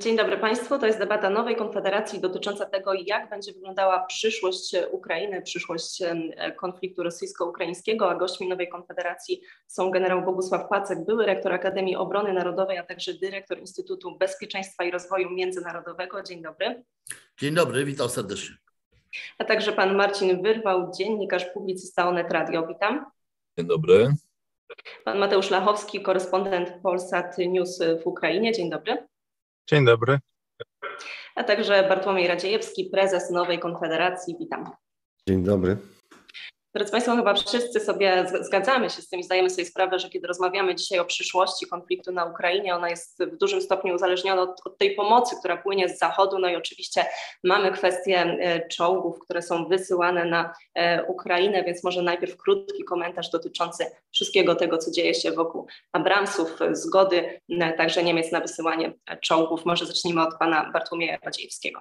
Dzień dobry Państwu. To jest debata nowej Konfederacji dotycząca tego, jak będzie wyglądała przyszłość Ukrainy, przyszłość konfliktu rosyjsko-ukraińskiego, a gośćmi nowej Konfederacji są generał Bogusław Pacek, były rektor Akademii Obrony Narodowej, a także dyrektor Instytutu Bezpieczeństwa i Rozwoju Międzynarodowego. Dzień dobry. Dzień dobry, witam serdecznie. A także pan Marcin Wyrwał, dziennikarz, publicysta Onet Radio. Witam. Dzień dobry. Pan Mateusz Lachowski, korespondent Polsat News w Ukrainie. Dzień dobry. Dzień dobry. A także Bartłomiej Radziejewski, prezes Nowej Konfederacji. Witam. Dzień dobry. Drodzy Państwo, chyba wszyscy sobie zgadzamy się z tym i zdajemy sobie sprawę, że kiedy rozmawiamy dzisiaj o przyszłości konfliktu na Ukrainie, ona jest w dużym stopniu uzależniona od, od tej pomocy, która płynie z zachodu. No i oczywiście mamy kwestię e, czołgów, które są wysyłane na e, Ukrainę, więc może najpierw krótki komentarz dotyczący wszystkiego tego, co dzieje się wokół Abramsów, zgody także Niemiec na wysyłanie czołgów. Może zacznijmy od pana Bartłomieja Radziejewskiego.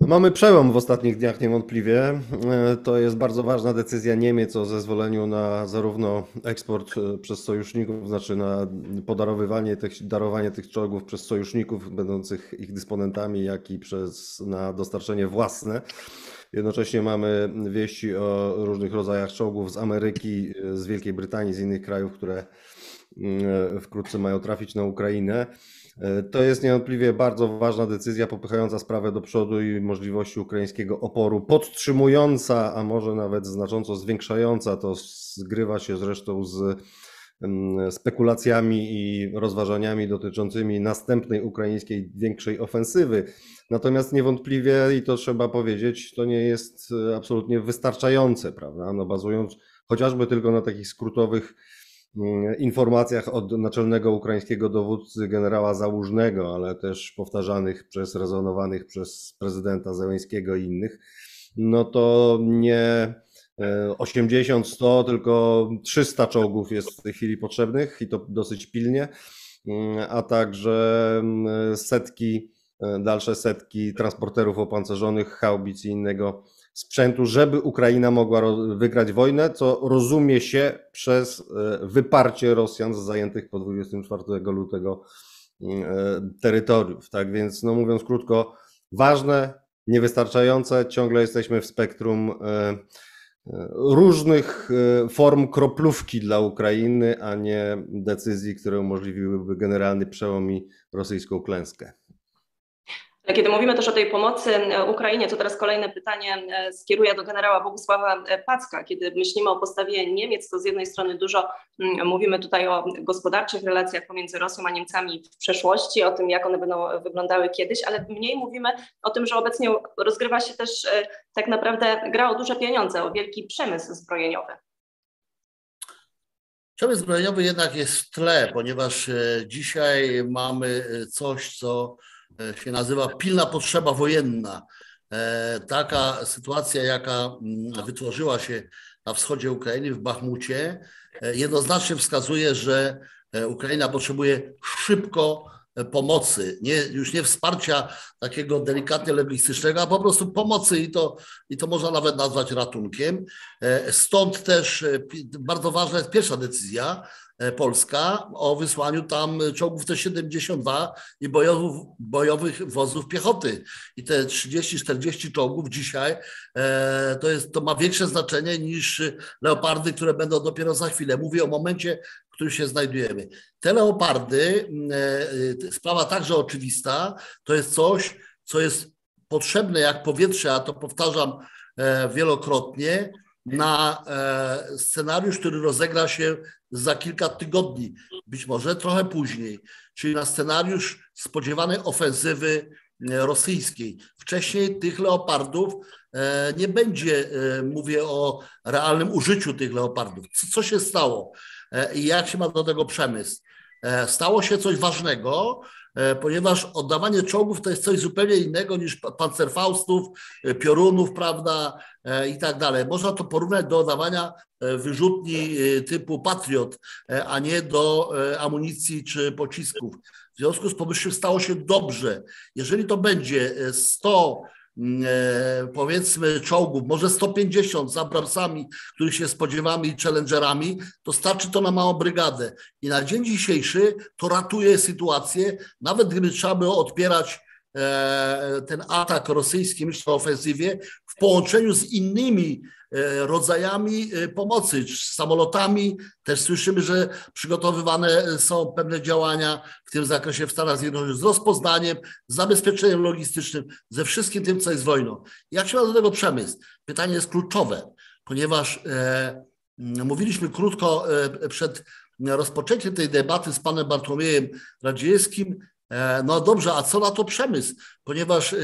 No mamy przełom w ostatnich dniach niewątpliwie. E, to jest bardzo ważna decyzja Niemiec o zezwoleniu na zarówno eksport e, przez sojuszników, znaczy na podarowywanie tych, darowanie tych czołgów przez sojuszników będących ich dysponentami, jak i przez, na dostarczenie własne. Jednocześnie mamy wieści o różnych rodzajach czołgów z Ameryki, e, z Wielkiej Brytanii, z innych krajów, które mm, wkrótce mają trafić na Ukrainę. E, to jest niewątpliwie bardzo ważna decyzja popychająca sprawę do przodu i możliwości ukraińskiego oporu, podtrzymująca, a może nawet znacząco zwiększająca. To zgrywa się zresztą z mm, spekulacjami i rozważaniami dotyczącymi następnej ukraińskiej większej ofensywy. Natomiast niewątpliwie, i to trzeba powiedzieć, to nie jest absolutnie wystarczające, prawda? No bazując chociażby tylko na takich skrótowych informacjach od naczelnego ukraińskiego dowódcy generała Załużnego, ale też powtarzanych przez, rezonowanych przez prezydenta Zełęńskiego i innych, no to nie 80, e, 100, tylko 300 czołgów jest w tej chwili potrzebnych i to dosyć pilnie, mm, a także mm, setki, e, dalsze setki transporterów opancerzonych, haubic i innego sprzętu, żeby Ukraina mogła wygrać wojnę, co rozumie się przez e, wyparcie Rosjan z zajętych po 24 lutego e, terytoriów. Tak więc, no mówiąc krótko, ważne, niewystarczające, ciągle jesteśmy w spektrum e, różnych form kroplówki dla Ukrainy, a nie decyzji, które umożliwiłyby generalny przełom i rosyjską klęskę. Kiedy mówimy też o tej pomocy e, Ukrainie, to teraz kolejne pytanie e, skieruję do generała Bogusława e, Packa. Kiedy myślimy o postawie Niemiec, to z jednej strony dużo mm, mówimy tutaj o gospodarczych relacjach pomiędzy Rosją a Niemcami w przeszłości, o tym, jak one będą wyglądały kiedyś, ale mniej mówimy o tym, że obecnie rozgrywa się też tak naprawdę gra o duże pieniądze, o wielki przemysł zbrojeniowy. Przemysł zbrojeniowy jednak jest w tle, ponieważ dzisiaj mamy coś, co się nazywa pilna potrzeba wojenna. E, taka sytuacja, jaka mm, wytworzyła się na wschodzie Ukrainy, w Bachmucie, e, jednoznacznie wskazuje, że Ukraina potrzebuje szybko pomocy, nie, już nie wsparcia takiego delikatnie logistycznego, a po prostu pomocy i to, i to można nawet nazwać ratunkiem. Stąd też bardzo ważna jest pierwsza decyzja, E, Polska o wysłaniu tam czołgów T-72 i bojowych, bojowych wozów piechoty. I te 30-40 czołgów dzisiaj e, to, jest, to ma większe znaczenie niż leopardy, które będą dopiero za chwilę. Mówię o momencie, którym się znajdujemy. Te leopardy, e, sprawa także oczywista, to jest coś, co jest potrzebne jak powietrze, a to powtarzam wielokrotnie, na e, scenariusz, który rozegra się za kilka tygodni, być może trochę później, czyli na scenariusz spodziewanej ofensywy e, rosyjskiej. Wcześniej tych leopardów e, nie będzie, mówię o realnym użyciu tych leopardów. Co się stało i jak się ma do tego przemysł? Stało się coś ważnego, E, ponieważ oddawanie czołgów to jest coś zupełnie innego niż pancerfaustów, e, piorunów, prawda, e, i tak dalej. Można to porównać do oddawania wyrzutni typu Patriot, a nie do amunicji czy pocisków. W związku z powyższym stało się dobrze. Jeżeli to będzie 100 powiedzmy czołgów, może 150 z Abramsami, których się spodziewamy i Challengerami, to starczy to na małą brygadę. I na dzień dzisiejszy to ratuje sytuację, nawet gdyby trzeba było odpierać ten atak rosyjski, myślę o ofensywie, w połączeniu z innymi E, rodzajami e, pomocy, samolotami. Też słyszymy, że przygotowywane są pewne działania w tym zakresie w Stanach Zjednoczonych z rozpoznaniem, z zabezpieczeniem logistycznym, ze wszystkim tym, co jest wojną. Jak się ma do tego przemysł? Pytanie jest kluczowe, ponieważ e, mówiliśmy krótko e, przed rozpoczęciem tej debaty z panem Bartłomiejem Radziejewskim, E, no dobrze, a co na to przemysł? Ponieważ e,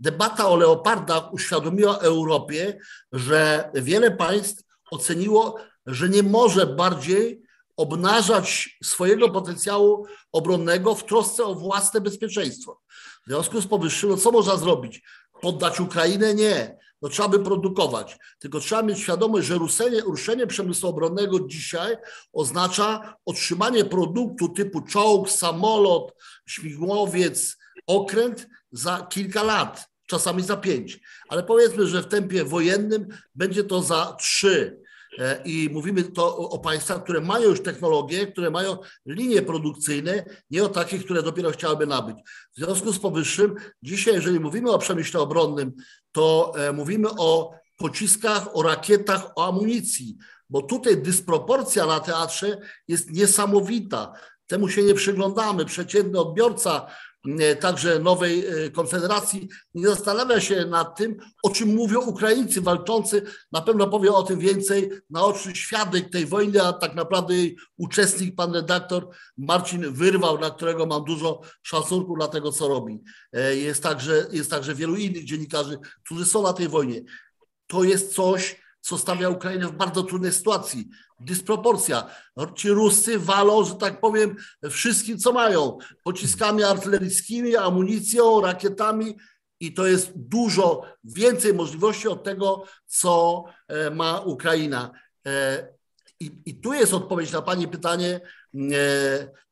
debata o leopardach uświadomiła Europie, że wiele państw oceniło, że nie może bardziej obnażać swojego potencjału obronnego w trosce o własne bezpieczeństwo. W związku z powyższym, no co można zrobić? Poddać Ukrainę? Nie no trzeba by produkować. Tylko trzeba mieć świadomość, że ruszenie, ruszenie przemysłu obronnego dzisiaj oznacza otrzymanie produktu typu czołg, samolot, śmigłowiec, okręt za kilka lat, czasami za pięć. Ale powiedzmy, że w tempie wojennym będzie to za trzy. E, I mówimy to o państwach, które mają już technologię, które mają linie produkcyjne, nie o takich, które dopiero chciałyby nabyć. W związku z powyższym, dzisiaj, jeżeli mówimy o przemyśle obronnym, to e, mówimy o pociskach, o rakietach, o amunicji, bo tutaj dysproporcja na teatrze jest niesamowita. Temu się nie przyglądamy. Przeciętny odbiorca także nowej e, konfederacji nie zastanawia się nad tym, o czym mówią Ukraińcy walczący. Na pewno powie o tym więcej naoczny świadek tej wojny, a tak naprawdę jej uczestnik, pan redaktor Marcin Wyrwał, na którego mam dużo szacunku dla tego, co robi. E, jest także, jest także wielu innych dziennikarzy, którzy są na tej wojnie. To jest coś, co stawia Ukrainę w bardzo trudnej sytuacji. Dysproporcja. Ci Ruscy walą, że tak powiem, wszystkim, co mają. Pociskami artyleryjskimi, amunicją, rakietami i to jest dużo więcej możliwości od tego, co e, ma Ukraina. E, I, I, tu jest odpowiedź na Pani pytanie,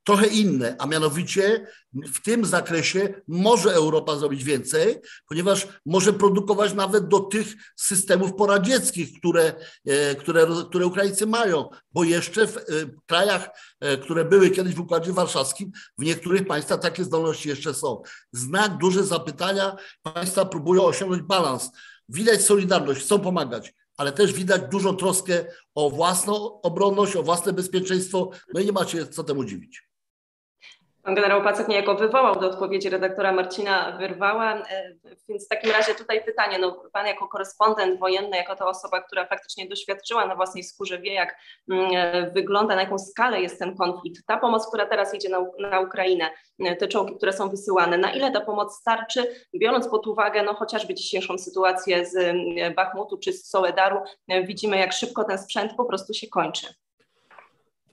trochę inne, a mianowicie w tym zakresie może Europa zrobić więcej, ponieważ może produkować nawet do tych systemów poradzieckich, które, e, które, które Ukraińcy mają, bo jeszcze w e, krajach, e, które były kiedyś w Układzie Warszawskim, w niektórych państwach takie zdolności jeszcze są. Znak duże zapytania, państwa próbują osiągnąć balans. Widać solidarność, chcą pomagać ale też widać dużą troskę o własną obronność, o własne bezpieczeństwo, no i nie macie co temu dziwić. Pan generał Pacek niejako wywołał do odpowiedzi redaktora Marcina Wyrwała, e, więc w takim razie tutaj pytanie, no pan jako korespondent wojenny, jako ta osoba, która faktycznie doświadczyła na własnej skórze, wie jak mm, e, wygląda, na jaką skalę jest ten konflikt, ta pomoc, która teraz idzie na, na Ukrainę, e, te czołgi, które są wysyłane, na ile ta pomoc starczy, biorąc pod uwagę no chociażby dzisiejszą sytuację z Bachmutu czy z Soledaru, widzimy jak szybko ten sprzęt po prostu się kończy.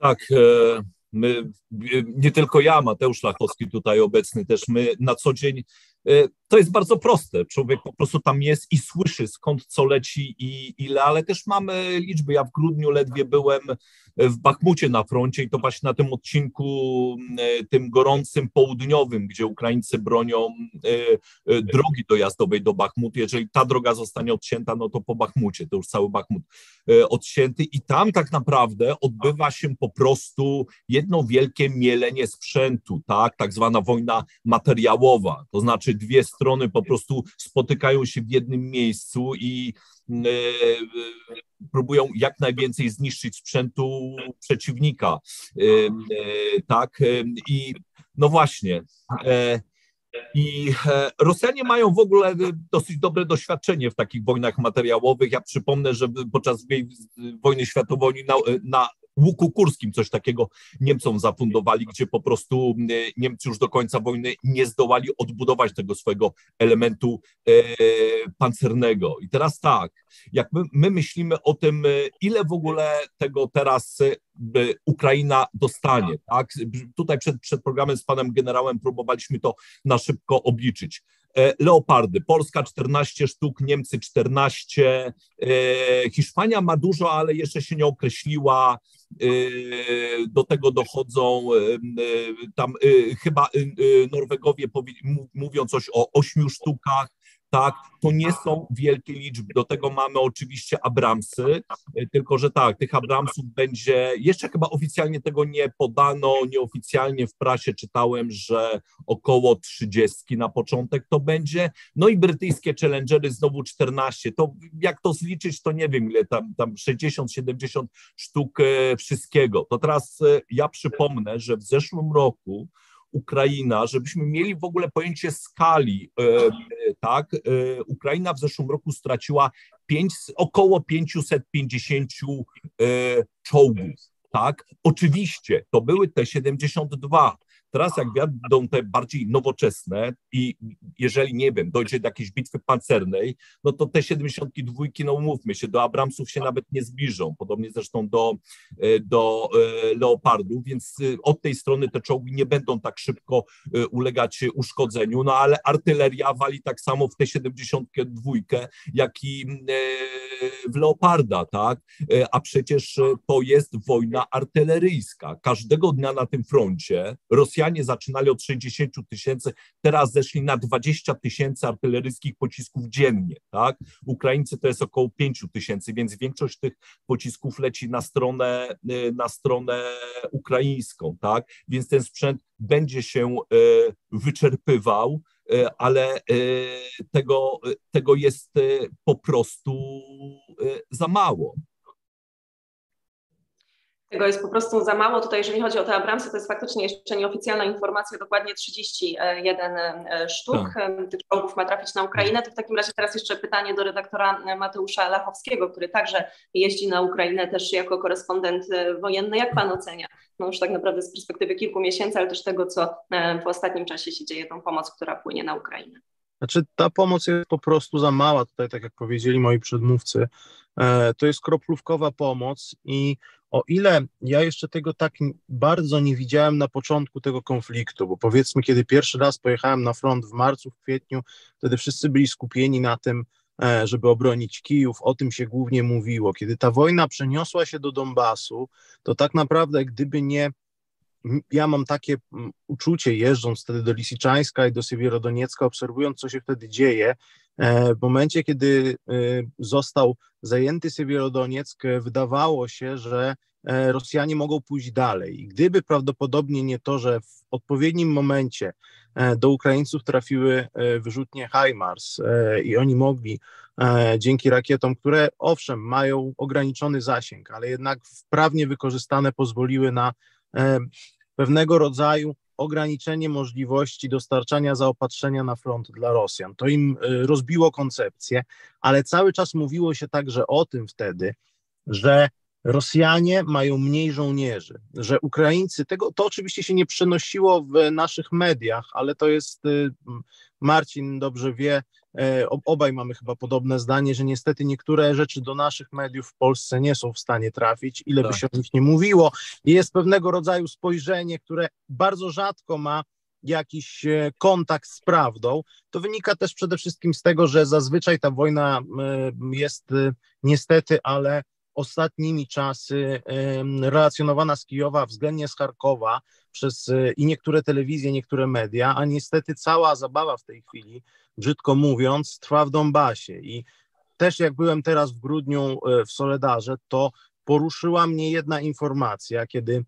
Tak, My, nie tylko ja, Mateusz Lachowski tutaj obecny, też my na co dzień E, to jest bardzo proste. Człowiek po prostu tam jest i słyszy skąd co leci i ile, ale też mamy liczby. Ja w grudniu ledwie byłem w Bachmucie na froncie i to właśnie na tym odcinku, e, tym gorącym południowym, gdzie Ukraińcy bronią e, drogi dojazdowej do Bachmutu. Jeżeli ta droga zostanie odcięta, no to po Bachmucie, to już cały Bachmut odcięty i tam tak naprawdę odbywa się po prostu jedno wielkie mielenie sprzętu, tak, tak zwana wojna materiałowa, to znaczy czy dwie strony po prostu spotykają się w jednym miejscu i e, próbują jak najwięcej zniszczyć sprzętu przeciwnika. E, e, tak, i no właśnie. I Rosjanie mają w ogóle dosyć dobre doświadczenie w takich wojnach materiałowych. Ja przypomnę, że podczas wojny światowej na, na łuku kurskim coś takiego Niemcom zafundowali, gdzie po prostu e, Niemcy już do końca wojny nie zdołali odbudować tego swojego elementu e, pancernego. I teraz tak, jak my, my myślimy o tym, e, ile w ogóle tego teraz Ukraina dostanie, tak? Tutaj przed, przed programem z panem generałem próbowaliśmy to na szybko obliczyć. Leopardy. Polska 14 sztuk, Niemcy 14. E, Hiszpania ma dużo, ale jeszcze się nie określiła. E, do tego dochodzą tam chyba Norwegowie mówią coś o 8 sztukach. Tak, to nie są wielkie liczby. Do tego mamy oczywiście Abramsy, tylko że tak, tych Abramsów będzie, jeszcze chyba oficjalnie tego nie podano, nieoficjalnie w prasie czytałem, że około 30 na początek to będzie. No i brytyjskie Challengery znowu 14. To jak to zliczyć, to nie wiem ile tam, tam 60-70 sztuk e, wszystkiego. To teraz e, ja przypomnę, że w zeszłym roku Ukraina, żebyśmy mieli w ogóle pojęcie skali, e, tak, e, Ukraina w zeszłym roku straciła około 550 e, czołgów, tak. Oczywiście to były te 72, Teraz jak będą te bardziej nowoczesne i jeżeli, nie wiem, dojdzie do jakiejś bitwy pancernej, no to te 72, no umówmy się, do Abramsów się nawet nie zbliżą, podobnie zresztą do, e, do e, Leopardów, więc e, od tej strony te czołgi nie będą tak szybko ulegać uszkodzeniu, no ale artyleria wali tak samo w te 72, jak i w Leoparda, tak? A przecież to jest wojna artyleryjska. Każdego dnia na tym froncie Rosjanie Rosjanie zaczynali od 60 tysięcy, teraz zeszli na 20 tysięcy artyleryjskich pocisków dziennie, tak? Ukraińcy to jest około 5 tysięcy, więc większość tych pocisków leci na stronę, y, na stronę ukraińską, tak? Więc ten sprzęt będzie się y, wyczerpywał, y, ale tego, tego jest po prostu za mało. Tego jest po prostu za mało. Tutaj, jeżeli chodzi o te Abramsy, to jest faktycznie jeszcze nieoficjalna informacja, dokładnie 31 e, sztuk tak. tych czołgów ma trafić na Ukrainę. To w takim razie teraz jeszcze pytanie do redaktora Mateusza Lachowskiego, który także jeździ na Ukrainę też jako korespondent e, wojenny. Jak pan ocenia? No już tak naprawdę z perspektywy kilku miesięcy, ale też tego, co e, w ostatnim czasie się dzieje, tą pomoc, która płynie na Ukrainę. Znaczy ta pomoc jest po prostu za mała, tutaj tak jak powiedzieli moi przedmówcy, to jest kroplówkowa pomoc i o ile ja jeszcze tego tak bardzo nie widziałem na początku tego konfliktu, bo powiedzmy, kiedy pierwszy raz pojechałem na front w marcu, w kwietniu, wtedy wszyscy byli skupieni na tym, e, żeby obronić Kijów, o tym się głównie mówiło. Kiedy ta wojna przeniosła się do Donbasu, to tak naprawdę gdyby nie ja mam takie uczucie, jeżdżąc wtedy do Lisiczańska i do Siewierodoniecka, obserwując, co się wtedy dzieje, w momencie, kiedy e, został zajęty Siewierodonieck, wydawało się, że e, Rosjanie mogą pójść dalej. I gdyby prawdopodobnie nie to, że w odpowiednim momencie do Ukraińców trafiły wyrzutnie HIMARS i oni mogli dzięki rakietom, które owszem mają ograniczony zasięg, ale jednak wprawnie wykorzystane pozwoliły na pewnego rodzaju ograniczenie możliwości dostarczania zaopatrzenia na front dla Rosjan. To im y, rozbiło koncepcję, ale cały czas mówiło się także o tym wtedy, że Rosjanie mają mniej żołnierzy, że Ukraińcy, tego, to oczywiście się nie przenosiło w naszych mediach, ale to jest, y, Marcin dobrze wie, obaj mamy chyba podobne zdanie, że niestety niektóre rzeczy do naszych mediów w Polsce nie są w stanie trafić, ile tak. by się o nich nie mówiło. I jest pewnego rodzaju spojrzenie, które bardzo rzadko ma jakiś e, kontakt z prawdą. To wynika też przede wszystkim z tego, że zazwyczaj ta wojna e, jest niestety, ale ostatnimi czasy relacjonowana z Kijowa, względnie z Charkowa przez e, i niektóre telewizje, niektóre media, a niestety cała zabawa w tej chwili, brzydko mówiąc, trwa w Donbasie. I też jak byłem teraz w grudniu e, w Soledarze, to poruszyła mnie jedna informacja, kiedy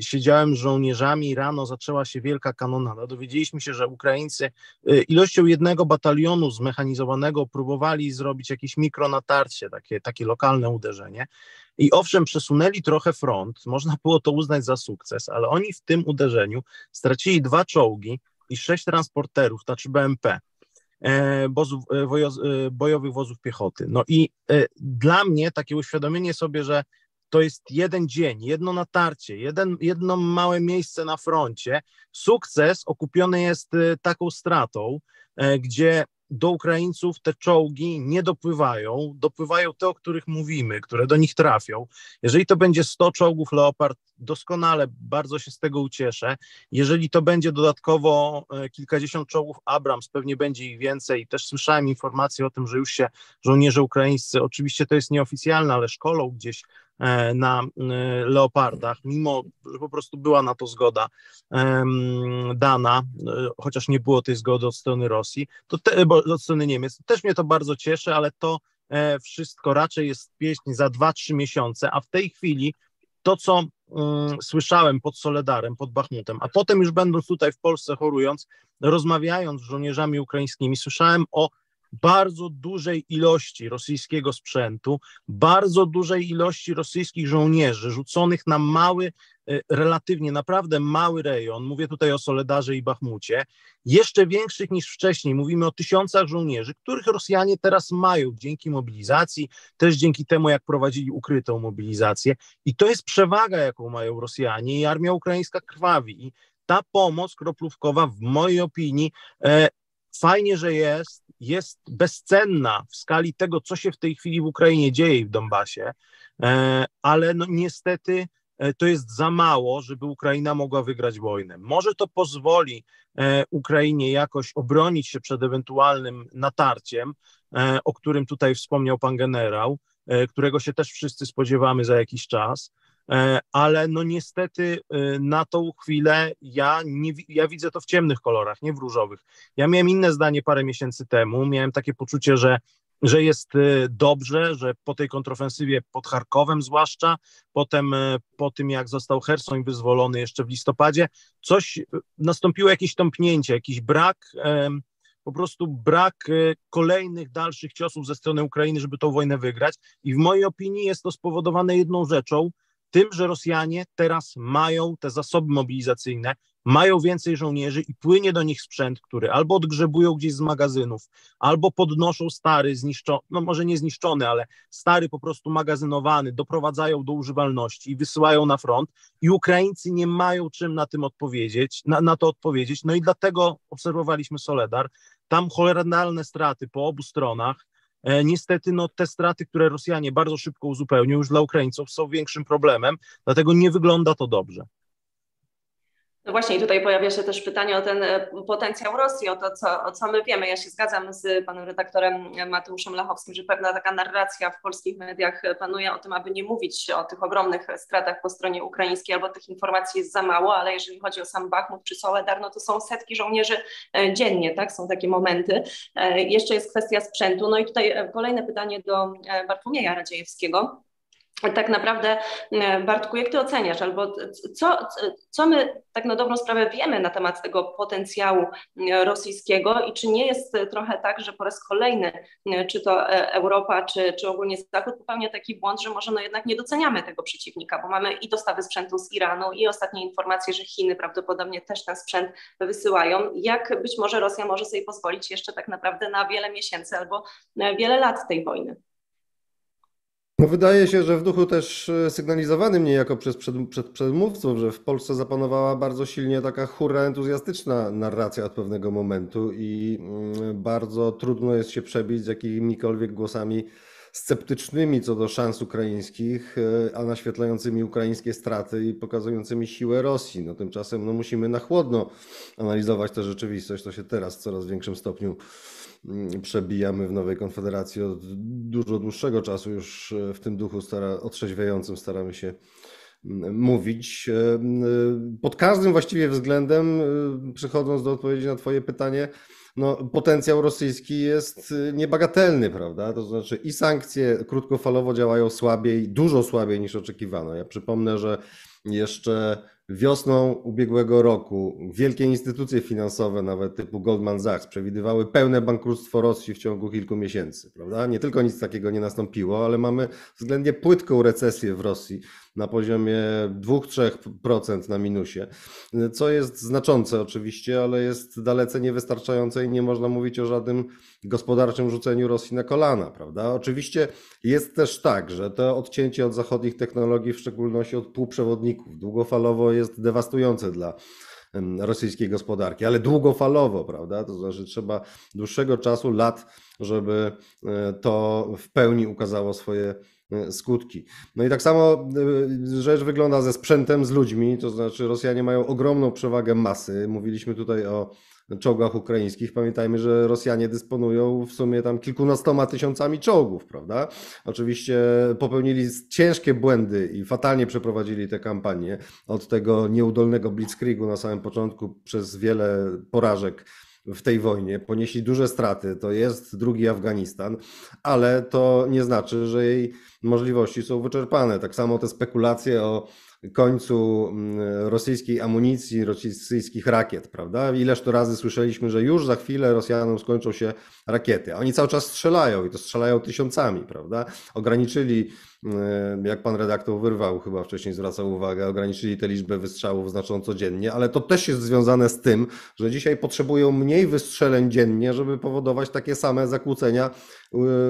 siedziałem z żołnierzami rano zaczęła się wielka kanonada. Dowiedzieliśmy się, że Ukraińcy e, ilością jednego batalionu zmechanizowanego próbowali zrobić jakieś mikronatarcie, takie, takie lokalne uderzenie. I owszem, przesunęli trochę front, można było to uznać za sukces, ale oni w tym uderzeniu stracili dwa czołgi i sześć transporterów, znaczy BMP. E, bozów, e, e, bojowych wozów piechoty. No i dla mnie takie uświadomienie sobie, że to jest jeden dzień, jedno natarcie, jeden, jedno małe miejsce na froncie. Sukces okupiony jest taką stratą, gdzie do Ukraińców te czołgi nie dopływają, dopływają te, o których mówimy, które do nich trafią. Jeżeli to będzie 100 czołgów Leopard, doskonale, bardzo się z tego ucieszę. Jeżeli to będzie dodatkowo e, kilkadziesiąt czołgów Abrams, pewnie będzie ich więcej. Też słyszałem informacje o tym, że już się żołnierze ukraińscy, oczywiście to jest nieoficjalne, ale szkolą gdzieś na leopardach, mimo że po prostu była na to zgoda dana, chociaż nie było tej zgody od strony Rosji, to te, bo od strony Niemiec. Też mnie to bardzo cieszy, ale to wszystko raczej jest pieśń za 2-3 miesiące, a w tej chwili to, co um, słyszałem pod Soledarem, pod Bachmutem, a potem już będąc tutaj w Polsce chorując, rozmawiając z żołnierzami ukraińskimi, słyszałem o bardzo dużej ilości rosyjskiego sprzętu, bardzo dużej ilości rosyjskich żołnierzy rzuconych na mały, e, relatywnie naprawdę mały rejon, mówię tutaj o Soledarze i Bachmucie, jeszcze większych niż wcześniej, mówimy o tysiącach żołnierzy, których Rosjanie teraz mają dzięki mobilizacji, też dzięki temu, jak prowadzili ukrytą mobilizację. I to jest przewaga, jaką mają Rosjanie i armia ukraińska krwawi. I ta pomoc kroplówkowa w mojej opinii e, fajnie, że jest, jest bezcenna w skali tego, co się w tej chwili w Ukrainie dzieje i w Donbasie, e, ale no niestety e, to jest za mało, żeby Ukraina mogła wygrać wojnę. Może to pozwoli e, Ukrainie jakoś obronić się przed ewentualnym natarciem, o którym tutaj wspomniał pan generał, którego się też wszyscy spodziewamy za jakiś czas. E, ale no niestety e, na tą chwilę ja, nie, ja widzę to w ciemnych kolorach, nie w różowych. Ja miałem inne zdanie parę miesięcy temu, miałem takie poczucie, że że jest e, dobrze, że po tej kontrofensywie pod Charkowem zwłaszcza, potem po tym jak został Hersoń wyzwolony jeszcze w listopadzie, coś nastąpiło jakieś tąpnięcie, jakiś brak, po prostu brak kolejnych dalszych ciosów ze strony Ukrainy, żeby tą wojnę wygrać i w mojej opinii jest to spowodowane jedną rzeczą, tym, że Rosjanie teraz mają te zasoby mobilizacyjne, mają więcej żołnierzy i płynie do nich sprzęt, który albo odgrzebują gdzieś z magazynów, albo podnoszą stary, zniszczony, no może nie zniszczony, ale stary po prostu magazynowany, doprowadzają do używalności i wysyłają na front i Ukraińcy nie mają czym na tym odpowiedzieć, na, na to odpowiedzieć, no i dlatego obserwowaliśmy Soledar, tam choleralne straty po obu stronach, niestety no, te straty, które Rosjanie bardzo szybko uzupełnią, już dla Ukraińców są większym problemem, dlatego nie wygląda to dobrze. No właśnie, i tutaj pojawia się też pytanie o ten e, potencjał Rosji, o to, co, o co my wiemy. Ja się zgadzam z panem redaktorem Mateuszem Lachowskim, że pewna taka narracja w polskich mediach panuje o tym, aby nie mówić o tych ogromnych stratach po stronie ukraińskiej, albo tych informacji jest za mało, ale jeżeli chodzi o sam Bachmut czy Soledar, no to są setki żołnierzy e, dziennie, tak? Są takie momenty. E, jeszcze jest kwestia sprzętu. No i tutaj kolejne pytanie do Bartłomieja Radziejewskiego tak naprawdę, e, Bartku, jak ty oceniasz, albo co, co my tak na dobrą sprawę wiemy na temat tego potencjału e, rosyjskiego i czy nie jest trochę tak, że po raz kolejny, e, czy to Europa, czy, czy ogólnie Zachód popełnia taki błąd, że może no jednak nie doceniamy tego przeciwnika, bo mamy i dostawy sprzętu z Iranu i ostatnie informacje, że Chiny prawdopodobnie też ten sprzęt wysyłają. Jak być może Rosja może sobie pozwolić jeszcze tak naprawdę na wiele miesięcy albo wiele lat tej wojny? No wydaje się, że w duchu też e, sygnalizowanym niejako przez przed, przed, przedmówców, że w Polsce zapanowała bardzo silnie taka hurra entuzjastyczna narracja od pewnego momentu i mm, bardzo trudno jest się przebić z jakimikolwiek głosami sceptycznymi co do szans ukraińskich, e, a naświetlającymi ukraińskie straty i pokazującymi siłę Rosji. No tymczasem no, musimy na chłodno analizować tę rzeczywistość, to się teraz w coraz większym stopniu przebijamy w Nowej Konfederacji od dużo dłuższego czasu już e, w tym duchu stara, otrzeźwiającym staramy się mm, mówić. E, mm, pod każdym właściwie względem, e, przechodząc do odpowiedzi na Twoje pytanie, no, potencjał rosyjski jest niebagatelny, prawda? To znaczy i sankcje krótkofalowo działają słabiej, dużo słabiej niż oczekiwano. Ja przypomnę, że jeszcze Wiosną ubiegłego roku wielkie instytucje finansowe, nawet typu Goldman Sachs, przewidywały pełne bankructwo Rosji w ciągu kilku miesięcy. Prawda? Nie tylko nic takiego nie nastąpiło, ale mamy względnie płytką recesję w Rosji na poziomie 2-3% na minusie, co jest znaczące oczywiście, ale jest dalece niewystarczające i nie można mówić o żadnym gospodarczym rzuceniu Rosji na kolana, prawda? Oczywiście jest też tak, że to odcięcie od zachodnich technologii, w szczególności od półprzewodników, długofalowo jest dewastujące dla rosyjskiej gospodarki, ale długofalowo, prawda? To znaczy trzeba dłuższego czasu, lat, żeby e, to w pełni ukazało swoje skutki. No i tak samo rzecz wygląda ze sprzętem, z ludźmi, to znaczy Rosjanie mają ogromną przewagę masy. Mówiliśmy tutaj o czołgach ukraińskich. Pamiętajmy, że Rosjanie dysponują w sumie tam kilkunastoma tysiącami czołgów, prawda? Oczywiście popełnili ciężkie błędy i fatalnie przeprowadzili tę kampanię od tego nieudolnego blitzkriegu na samym początku przez wiele porażek w tej wojnie, ponieśli duże straty. To jest drugi Afganistan, ale to nie znaczy, że jej możliwości są wyczerpane. Tak samo te spekulacje o końcu mm, rosyjskiej amunicji, rosyjskich rakiet, prawda? Ileż to razy słyszeliśmy, że już za chwilę Rosjanom skończą się rakiety. A oni cały czas strzelają i to strzelają tysiącami, prawda? Ograniczyli jak pan redaktor wyrwał, chyba wcześniej zwracał uwagę, ograniczyli tę liczbę wystrzałów znacząco dziennie, ale to też jest związane z tym, że dzisiaj potrzebują mniej wystrzeleń dziennie, żeby powodować takie same zakłócenia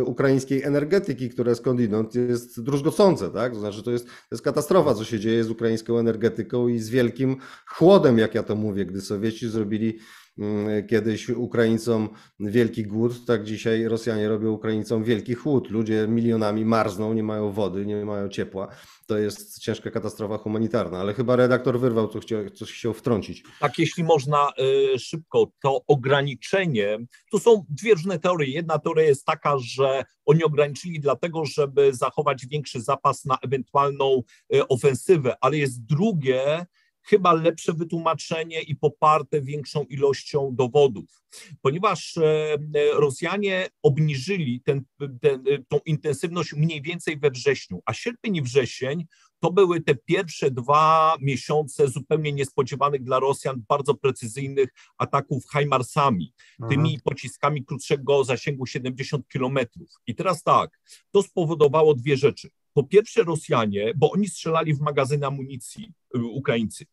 y, ukraińskiej energetyki, które skądinąd jest druzgocące, tak? To znaczy to jest, to jest katastrofa, co się dzieje z ukraińską energetyką i z wielkim chłodem, jak ja to mówię, gdy Sowieci zrobili kiedyś Ukraińcom wielki głód, tak dzisiaj Rosjanie robią Ukraińcom wielki chłód. Ludzie milionami marzną, nie mają wody, nie mają ciepła. To jest ciężka katastrofa humanitarna, ale chyba redaktor wyrwał, co chciał, coś chciał wtrącić. Tak, jeśli można y, szybko, to ograniczenie, tu są dwie różne teorie. Jedna teoria jest taka, że oni ograniczyli dlatego, żeby zachować większy zapas na ewentualną y, ofensywę, ale jest drugie, chyba lepsze wytłumaczenie i poparte większą ilością dowodów, ponieważ e, Rosjanie obniżyli ten, tą intensywność mniej więcej we wrześniu, a sierpień i wrzesień to były te pierwsze dwa miesiące zupełnie niespodziewanych dla Rosjan, bardzo precyzyjnych ataków Hajmarsami, tymi pociskami krótszego zasięgu 70 kilometrów. I teraz tak, to spowodowało dwie rzeczy po pierwsze Rosjanie, bo oni strzelali w magazyny amunicji, y, Ukraińcy.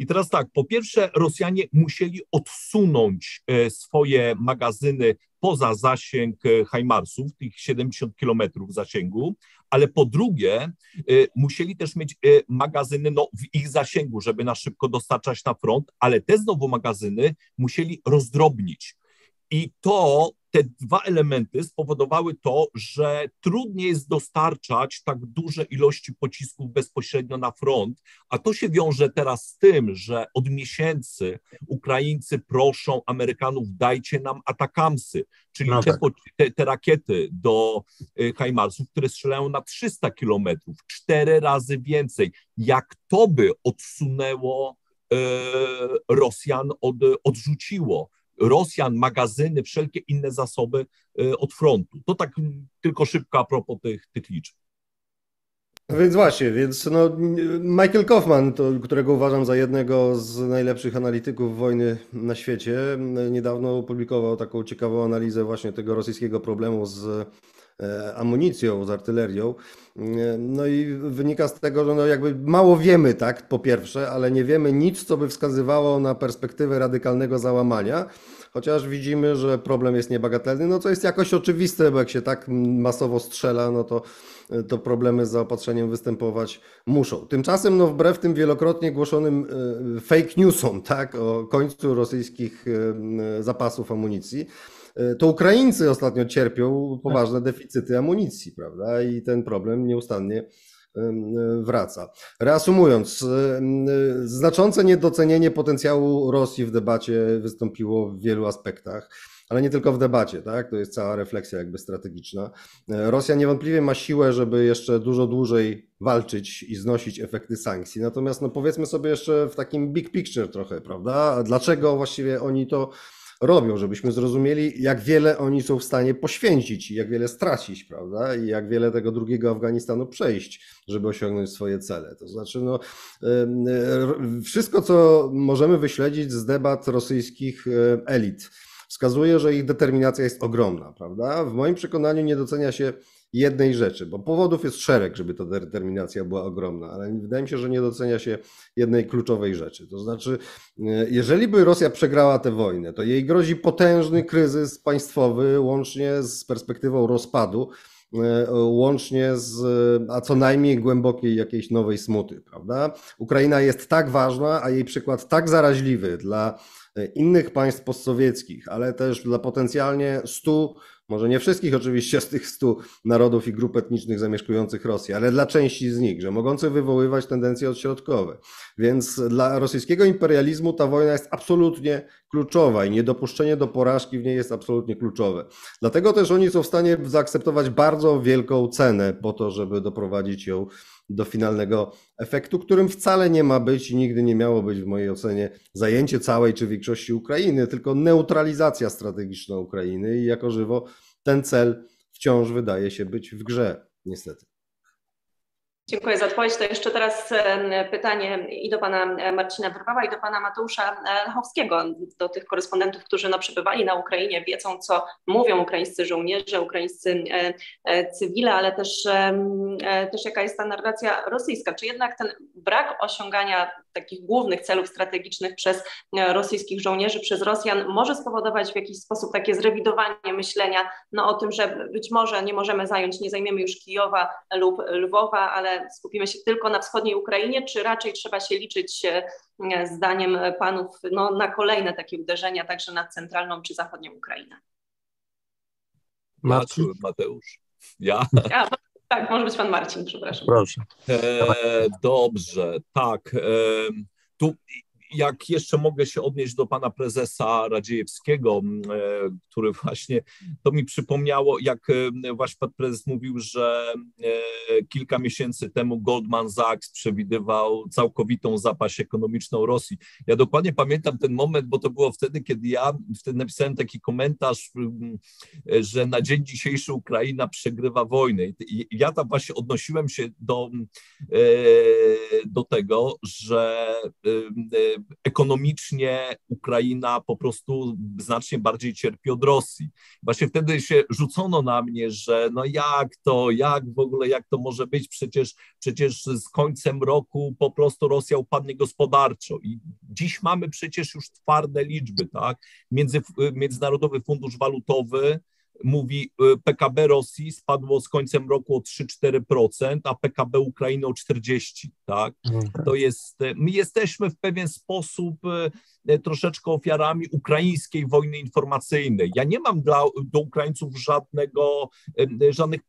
I teraz tak, po pierwsze Rosjanie musieli odsunąć e, swoje magazyny poza zasięg e, Hajmarsów, tych 70 kilometrów zasięgu, ale po drugie e, musieli też mieć magazyny no, w ich zasięgu, żeby na szybko dostarczać na front, ale te znowu magazyny musieli rozdrobnić. I to te dwa elementy spowodowały to, że trudniej jest dostarczać tak duże ilości pocisków bezpośrednio na front, a to się wiąże teraz z tym, że od miesięcy Ukraińcy proszą Amerykanów, dajcie nam atakamsy, czyli no tak. te, te, rakiety do y, Hajmarsów, które strzelają na 300 kilometrów, cztery razy więcej. Jak to by odsunęło e, Rosjan, od, odrzuciło Rosjan, magazyny, wszelkie inne zasoby e, od frontu. To tak tylko szybko a propos tych, tych liczb. Więc właśnie, więc no, Michael Kaufman, to, którego uważam za jednego z najlepszych analityków wojny na świecie, niedawno opublikował taką ciekawą analizę właśnie tego rosyjskiego problemu z amunicją, z artylerią. E, no i wynika z tego, że no jakby mało wiemy, tak, po pierwsze, ale nie wiemy nic, co by wskazywało na perspektywę radykalnego załamania chociaż widzimy, że problem jest niebagatelny, no co jest jakoś oczywiste, bo jak się tak masowo strzela, no to, to problemy z zaopatrzeniem występować muszą. Tymczasem, no wbrew tym wielokrotnie głoszonym e, fake newsom, tak, o końcu rosyjskich e, zapasów amunicji, e, to Ukraińcy ostatnio cierpią poważne deficyty amunicji, prawda? I ten problem nieustannie wraca. Reasumując, znaczące niedocenienie potencjału Rosji w debacie wystąpiło w wielu aspektach. Ale nie tylko w debacie, tak? To jest cała refleksja jakby strategiczna. Rosja niewątpliwie ma siłę, żeby jeszcze dużo dłużej walczyć i znosić efekty sankcji. Natomiast no powiedzmy sobie jeszcze w takim big picture trochę, prawda? Dlaczego właściwie oni to robią, żebyśmy zrozumieli, jak wiele oni są w stanie poświęcić i jak wiele stracić, prawda? I jak wiele tego drugiego Afganistanu przejść, żeby osiągnąć swoje cele. To znaczy, no, wszystko, co możemy wyśledzić z debat rosyjskich elit, wskazuje, że ich determinacja jest ogromna, prawda? W moim przekonaniu nie docenia się jednej rzeczy, bo powodów jest szereg, żeby ta determinacja była ogromna, ale wydaje mi się, że nie docenia się jednej kluczowej rzeczy. To znaczy, e, jeżeli by Rosja przegrała tę wojnę, to jej grozi potężny kryzys państwowy, łącznie z perspektywą rozpadu, e, łącznie z, a co najmniej głębokiej jakiejś nowej smuty, prawda? Ukraina jest tak ważna, a jej przykład tak zaraźliwy dla innych państw postsowieckich, ale też dla potencjalnie stu może nie wszystkich oczywiście z tych stu narodów i grup etnicznych zamieszkujących Rosję, ale dla części z nich, że mogące wywoływać tendencje odśrodkowe. Więc dla rosyjskiego imperializmu ta wojna jest absolutnie kluczowa i niedopuszczenie do porażki w niej jest absolutnie kluczowe. Dlatego też oni są w stanie zaakceptować bardzo wielką cenę po to, żeby doprowadzić ją do finalnego efektu, którym wcale nie ma być i nigdy nie miało być w mojej ocenie zajęcie całej czy większości Ukrainy, tylko neutralizacja strategiczna Ukrainy i jako żywo ten cel wciąż wydaje się być w grze, niestety. Dziękuję za odpowiedź. To jeszcze teraz pytanie i do pana Marcina Wyrwała, i do pana Mateusza Lechowskiego, do tych korespondentów, którzy no, przybywali na Ukrainie, wiedzą, co mówią ukraińscy żołnierze, ukraińscy e, e, cywile, ale też, e, też jaka jest ta narracja rosyjska. Czy jednak ten brak osiągania takich głównych celów strategicznych przez rosyjskich żołnierzy, przez Rosjan, może spowodować w jakiś sposób takie zrewidowanie myślenia no, o tym, że być może nie możemy zająć, nie zajmiemy już Kijowa lub Lwowa, ale skupimy się tylko na wschodniej Ukrainie, czy raczej trzeba się liczyć zdaniem panów no, na kolejne takie uderzenia także na centralną czy zachodnią Ukrainę? Marcin. Mateusz. Ja? ja? Tak, może być pan Marcin, przepraszam. Proszę. E, dobrze, tak. E, tu jak jeszcze mogę się odnieść do pana prezesa Radziejewskiego, e, który właśnie to mi przypomniało, jak e, właśnie pan prezes mówił, że e, kilka miesięcy temu Goldman Sachs przewidywał całkowitą zapaść ekonomiczną Rosji. Ja dokładnie pamiętam ten moment, bo to było wtedy, kiedy ja wtedy napisałem taki komentarz, że na dzień dzisiejszy Ukraina przegrywa wojnę. I ja tam właśnie odnosiłem się do, do tego, że ekonomicznie Ukraina po prostu znacznie bardziej cierpi od Rosji. Właśnie wtedy się rzucono na mnie, że no jak to, jak w ogóle, jak to może być, przecież, przecież z końcem roku po prostu Rosja upadnie gospodarczo i dziś mamy przecież już twarde liczby, tak? Między, Międzynarodowy Fundusz Walutowy mówi, y, PKB Rosji spadło z końcem roku o 3-4%, a PKB Ukrainy o 40%. Tak? Mhm. To jest, y, my jesteśmy w pewien sposób y, troszeczkę ofiarami ukraińskiej wojny informacyjnej. Ja nie mam dla, do Ukraińców żadnego, żadnych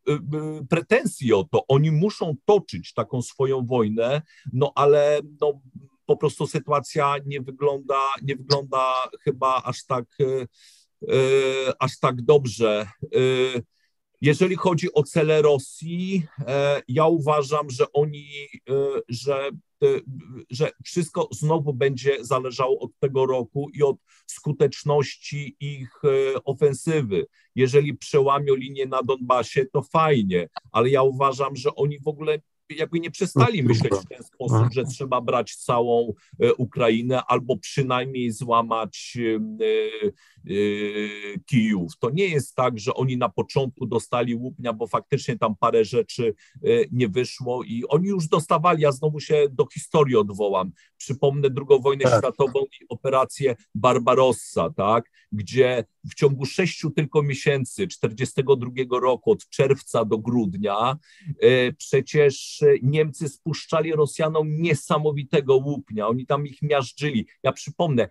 pretensji o to. Oni muszą toczyć taką swoją wojnę, no ale no, po prostu sytuacja nie wygląda, nie wygląda chyba aż tak E, aż tak dobrze. E, jeżeli chodzi o cele Rosji, e, ja uważam, że oni, że, że wszystko znowu będzie zależało od tego roku i od skuteczności ich ofensywy. Jeżeli przełamią linię na Donbasie, to fajnie, ale ja uważam, że oni w ogóle jakby nie przestali no, myśleć w ten sposób, że trzeba brać całą e, Ukrainę albo przynajmniej złamać e, e, Kijów. To nie jest tak, że oni na początku dostali łupnia, bo faktycznie tam parę rzeczy nie wyszło i oni już dostawali, ja znowu się do historii odwołam. Przypomnę II wojnę tak. światową i operację Barbarossa, tak, gdzie w ciągu sześciu tylko miesięcy 42 roku, od czerwca do grudnia, przecież Niemcy spuszczali Rosjanom niesamowitego łupnia, oni tam ich miażdżyli. Ja przypomnę,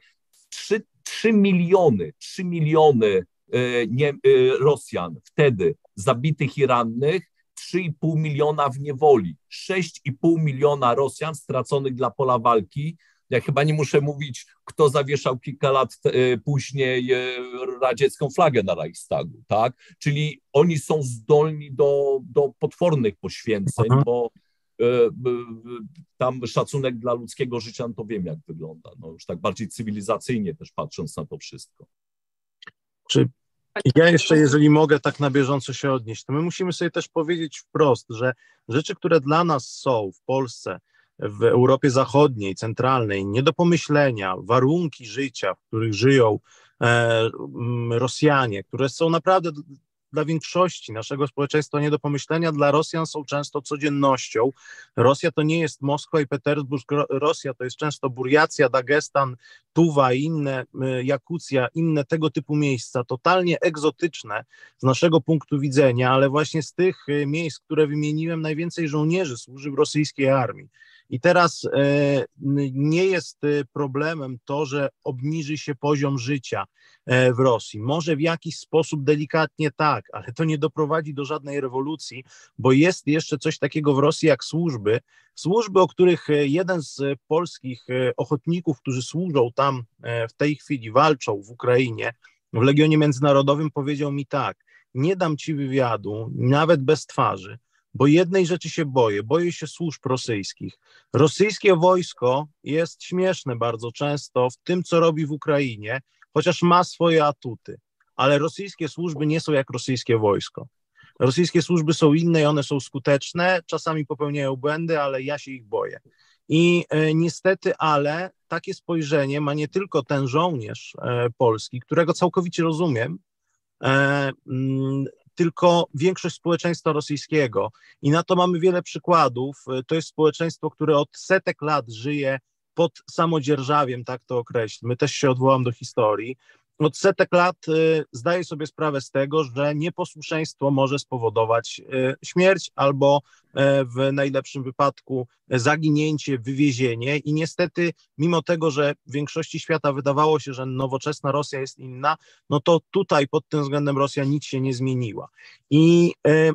3, 3 miliony, 3 miliony e, nie, e, Rosjan wtedy zabitych i rannych, 3,5 miliona w niewoli, 6,5 miliona Rosjan straconych dla pola walki. Ja chyba nie muszę mówić, kto zawieszał kilka lat e, później radziecką flagę na Reichstagu, tak? Czyli oni są zdolni do, do potwornych poświęceń, mhm. bo E, tam szacunek dla ludzkiego życia, no to wiem jak wygląda, no już tak bardziej cywilizacyjnie też patrząc na to wszystko. Czy ja jeszcze, jeżeli mogę tak na bieżąco się odnieść, to my musimy sobie też powiedzieć wprost, że rzeczy, które dla nas są w Polsce, w Europie Zachodniej, centralnej, nie do pomyślenia, warunki życia, w których żyją e, Rosjanie, które są naprawdę dla większości naszego społeczeństwa nie do pomyślenia, dla Rosjan są często codziennością. Rosja to nie jest Moskwa i Petersburg, Rosja to jest często Burjacja, Dagestan, Tuwa, inne, y, Jakucja, inne tego typu miejsca, totalnie egzotyczne z naszego punktu widzenia, ale właśnie z tych y, miejsc, które wymieniłem, najwięcej żołnierzy służy w rosyjskiej armii. I teraz nie jest problemem to, że obniży się poziom życia w Rosji. Może w jakiś sposób delikatnie tak, ale to nie doprowadzi do żadnej rewolucji, bo jest jeszcze coś takiego w Rosji jak służby. Służby, o których jeden z polskich ochotników, którzy służą tam w tej chwili, walczą w Ukrainie, w Legionie Międzynarodowym, powiedział mi tak: Nie dam ci wywiadu, nawet bez twarzy bo jednej rzeczy się boję, boję się służb rosyjskich. Rosyjskie wojsko jest śmieszne bardzo często w tym, co robi w Ukrainie, chociaż ma swoje atuty, ale rosyjskie służby nie są jak rosyjskie wojsko. Rosyjskie służby są inne i one są skuteczne, czasami popełniają błędy, ale ja się ich boję. I e, niestety, ale takie spojrzenie ma nie tylko ten żołnierz e, polski, którego całkowicie rozumiem, e, mm, tylko większość społeczeństwa rosyjskiego. I na to mamy wiele przykładów. To jest społeczeństwo, które od setek lat żyje pod samodzierżawiem, tak to określmy. Też się odwołam do historii od setek lat y, zdaje sobie sprawę z tego, że nieposłuszeństwo może spowodować y, śmierć albo e, w najlepszym wypadku zaginięcie, wywiezienie. I niestety, mimo tego, że w większości świata wydawało się, że nowoczesna Rosja jest inna, no to tutaj pod tym względem Rosja nic się nie zmieniła. I e,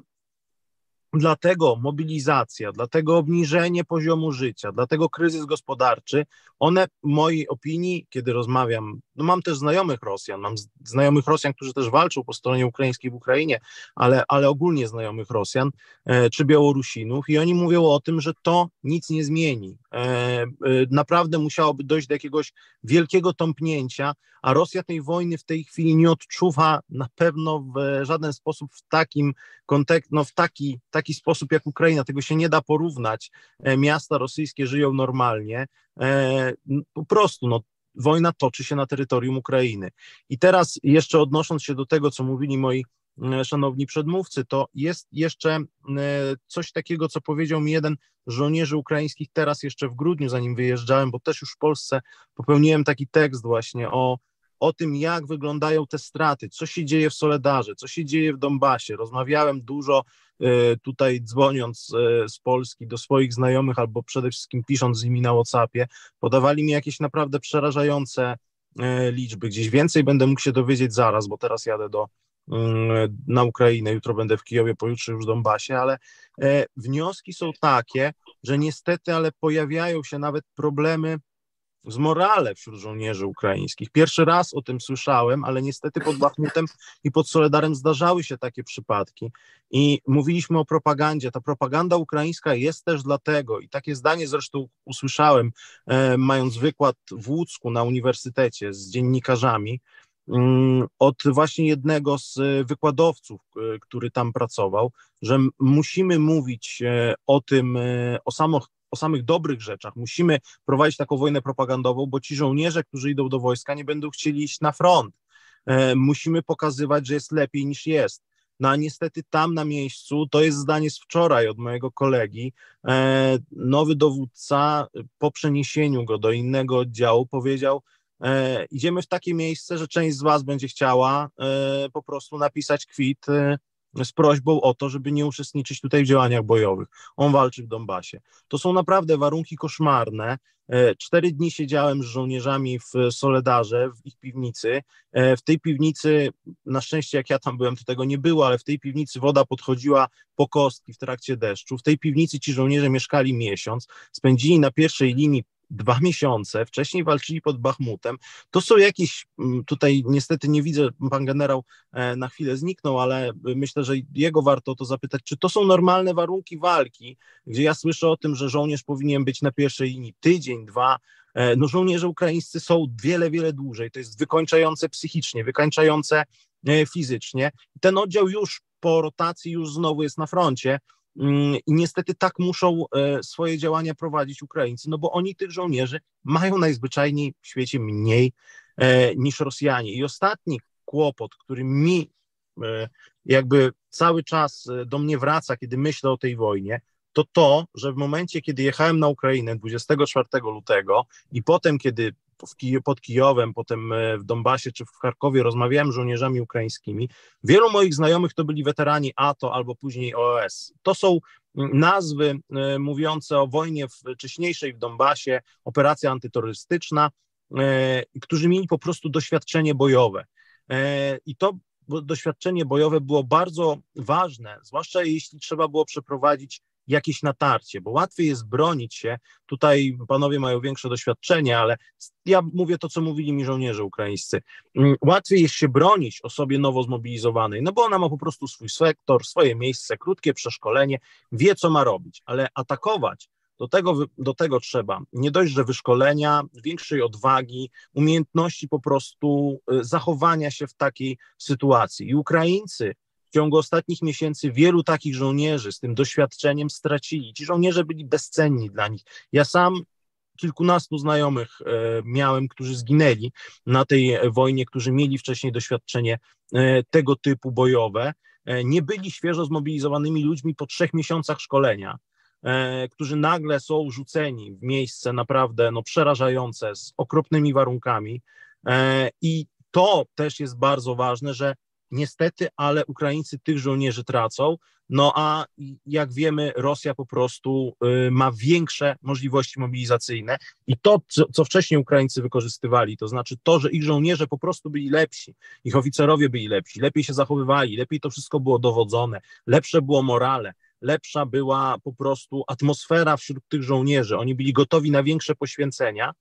Dlatego mobilizacja, dlatego obniżenie poziomu życia, dlatego kryzys gospodarczy, one w mojej opinii, kiedy rozmawiam, no mam też znajomych Rosjan, mam znajomych Rosjan, którzy też walczą po stronie ukraińskiej w Ukrainie, ale, ale ogólnie znajomych Rosjan e, czy Białorusinów i oni mówią o tym, że to nic nie zmieni. E, e, naprawdę musiałoby dojść do jakiegoś wielkiego tąpnięcia, a Rosja tej wojny w tej chwili nie odczuwa na pewno w żaden sposób w takim kontekście, no w taki, taki sposób jak Ukraina. Tego się nie da porównać. Miasta rosyjskie żyją normalnie. Po prostu, no, wojna toczy się na terytorium Ukrainy. I teraz jeszcze odnosząc się do tego, co mówili moi szanowni przedmówcy, to jest jeszcze coś takiego, co powiedział mi jeden żołnierzy ukraińskich teraz jeszcze w grudniu, zanim wyjeżdżałem, bo też już w Polsce popełniłem taki tekst właśnie o o tym, jak wyglądają te straty, co się dzieje w Soledarze, co się dzieje w Donbasie. Rozmawiałem dużo e, tutaj dzwoniąc e, z Polski do swoich znajomych albo przede wszystkim pisząc z nimi na WhatsAppie. Podawali mi jakieś naprawdę przerażające e, liczby. Gdzieś więcej będę mógł się dowiedzieć zaraz, bo teraz jadę do, mm, na Ukrainę, jutro będę w Kijowie, pojutrze już w Donbasie, ale wnioski są takie, że niestety, ale pojawiają się nawet problemy z morale wśród żołnierzy ukraińskich. Pierwszy raz o tym słyszałem, ale niestety pod Bachmutem i pod Soledarem zdarzały się takie przypadki. I mówiliśmy o propagandzie. Ta propaganda ukraińska jest też dlatego, i takie zdanie zresztą usłyszałem, e, mając wykład w Łódzku na uniwersytecie z dziennikarzami, mm, od właśnie jednego z wykładowców, e, który tam pracował, że musimy mówić e, o tym, o, samo, o samych dobrych rzeczach. Musimy prowadzić taką wojnę propagandową, bo ci żołnierze, którzy idą do wojska, nie będą chcieli iść na front. E, musimy pokazywać, że jest lepiej niż jest. No a niestety tam na miejscu, to jest zdanie z wczoraj od mojego kolegi, e, nowy dowódca po przeniesieniu go do innego oddziału powiedział, e, idziemy w takie miejsce, że część z was będzie chciała po prostu napisać kwit z prośbą o to, żeby nie uczestniczyć tutaj w działaniach bojowych. On walczy w Donbasie. To są naprawdę warunki koszmarne. E, cztery dni siedziałem z żołnierzami w Soledarze, w ich piwnicy. E, w tej piwnicy, na szczęście jak ja tam byłem, to tego nie było, ale w tej piwnicy woda podchodziła po kostki w trakcie deszczu. W tej piwnicy ci żołnierze mieszkali miesiąc, spędzili na pierwszej linii dwa miesiące, wcześniej walczyli pod Bachmutem. To są jakieś, mm, tutaj niestety nie widzę, pan generał e, na chwilę zniknął, ale myślę, że jego warto to zapytać, czy to są normalne warunki walki, gdzie ja słyszę o tym, że żołnierz powinien być na pierwszej linii tydzień, dwa, e, no żołnierze ukraińscy są wiele, wiele dłużej, to jest wykończające psychicznie, wykańczające e, fizycznie. Ten oddział już po rotacji już znowu jest na froncie, I niestety tak muszą e, swoje działania prowadzić Ukraińcy, no bo oni tych żołnierzy mają najzwyczajniej w świecie mniej e, niż Rosjanie. I ostatni kłopot, który mi e, jakby cały czas do mnie wraca, kiedy myślę o tej wojnie, to to, że w momencie, kiedy jechałem na Ukrainę 24 lutego i potem, kiedy pod Kijowem, potem e, w Donbasie czy w Charkowie rozmawiałem z żołnierzami ukraińskimi. Wielu moich znajomych to byli weterani ATO albo później OOS. To są nazwy mówiące o wojnie wcześniejszej w Donbasie, operacja antyterrorystyczna, którzy mieli po prostu doświadczenie bojowe. I to doświadczenie bojowe było bardzo ważne, zwłaszcza jeśli trzeba było przeprowadzić jakieś natarcie, bo łatwiej jest bronić się. Tutaj panowie mają większe doświadczenie, ale ja mówię to, co mówili mi żołnierze ukraińscy. Mm, łatwiej jest się bronić osobie nowo zmobilizowanej, no bo ona ma po prostu swój sektor, swoje miejsce, krótkie przeszkolenie, wie, co ma robić, ale atakować do tego, do tego trzeba nie dość, że wyszkolenia, większej odwagi, umiejętności po prostu y, zachowania się w takiej sytuacji. I Ukraińcy ciągu ostatnich miesięcy wielu takich żołnierzy z tym doświadczeniem stracili. Ci żołnierze byli bezcenni dla nich. Ja sam kilkunastu znajomych e, miałem, którzy zginęli na tej wojnie, którzy mieli wcześniej doświadczenie e, tego typu bojowe. E, nie byli świeżo zmobilizowanymi ludźmi po trzech miesiącach szkolenia E, którzy nagle są rzuceni w miejsce naprawdę no, przerażające, z okropnymi warunkami. E, I to też jest bardzo ważne, że niestety, ale Ukraińcy tych żołnierzy tracą. No a jak wiemy, Rosja po prostu y, ma większe możliwości mobilizacyjne i to, co, co, wcześniej Ukraińcy wykorzystywali, to znaczy to, że ich żołnierze po prostu byli lepsi, ich oficerowie byli lepsi, lepiej się zachowywali, lepiej to wszystko było dowodzone, lepsze było morale, lepsza była po prostu atmosfera wśród tych żołnierzy. Oni byli gotowi na większe poświęcenia.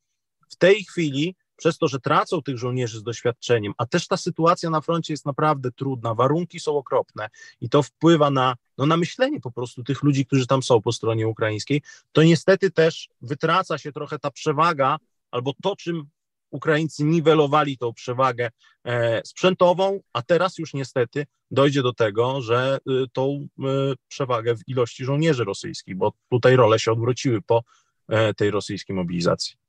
W tej chwili, przez to, że tracą tych żołnierzy z doświadczeniem, a też ta sytuacja na froncie jest naprawdę trudna, warunki są okropne i to wpływa na, no, na myślenie po prostu tych ludzi, którzy tam są po stronie ukraińskiej, to niestety też wytraca się trochę ta przewaga albo to, czym Ukraińcy niwelowali tą przewagę e, sprzętową, a teraz już niestety dojdzie do tego, że y, tą y, przewagę w ilości żołnierzy rosyjskich, bo tutaj role się odwróciły po e, tej rosyjskiej mobilizacji.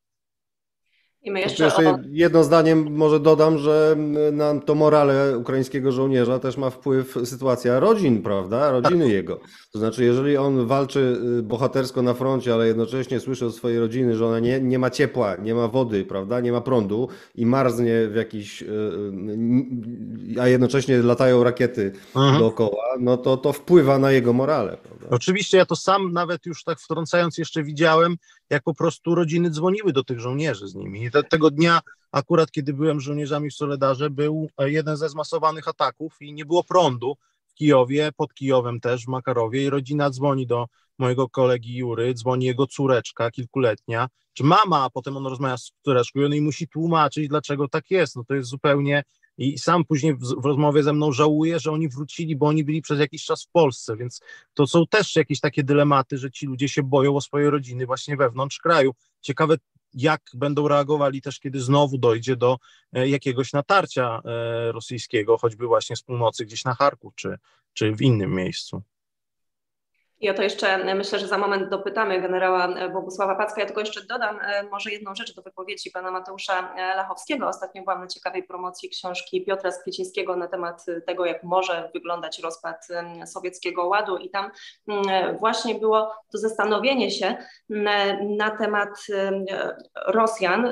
I my jeszcze, jeszcze jedno zdanie może dodam, że na to morale ukraińskiego żołnierza też ma wpływ sytuacja rodzin, prawda? Rodziny jego. To znaczy, jeżeli on walczy y, bohatersko na froncie, ale jednocześnie słyszy od swojej rodziny, że ona nie, nie ma ciepła, nie ma wody, prawda? Nie ma prądu i marznie w jakiś, y, y, a jednocześnie latają rakiety mhm. dookoła, no to to wpływa na jego morale. Prawda? Oczywiście ja to sam nawet już tak wtrącając jeszcze widziałem, jak po prostu rodziny dzwoniły do tych żołnierzy z nimi. I te, tego dnia, akurat kiedy byłem żołnierzami w Soledarze, był e, jeden ze zmasowanych ataków i nie było prądu w Kijowie, pod Kijowem też, w Makarowie i rodzina dzwoni do mojego kolegi Jury, dzwoni jego córeczka kilkuletnia, czy mama, a potem on rozmawia z córeczką i on jej musi tłumaczyć, dlaczego tak jest. No to jest zupełnie i sam później w, rozmowie ze mną żałuje, że oni wrócili, bo oni byli przez jakiś czas w Polsce, więc to są też jakieś takie dylematy, że ci ludzie się boją o swoje rodziny właśnie wewnątrz kraju. Ciekawe, jak będą reagowali też, kiedy znowu dojdzie do e, jakiegoś natarcia e, rosyjskiego, choćby właśnie z północy gdzieś na Charków czy, czy w innym miejscu. O to jeszcze e, myślę, że za moment dopytamy generała e, Bogusława Packa. Ja tylko jeszcze dodam e, może jedną rzecz do wypowiedzi pana Mateusza Lachowskiego. Ostatnio byłam na ciekawej promocji książki Piotra Skwiecińskiego na temat tego, jak może wyglądać rozpad sowieckiego ładu i tam właśnie było to zastanowienie się na temat Rosjan,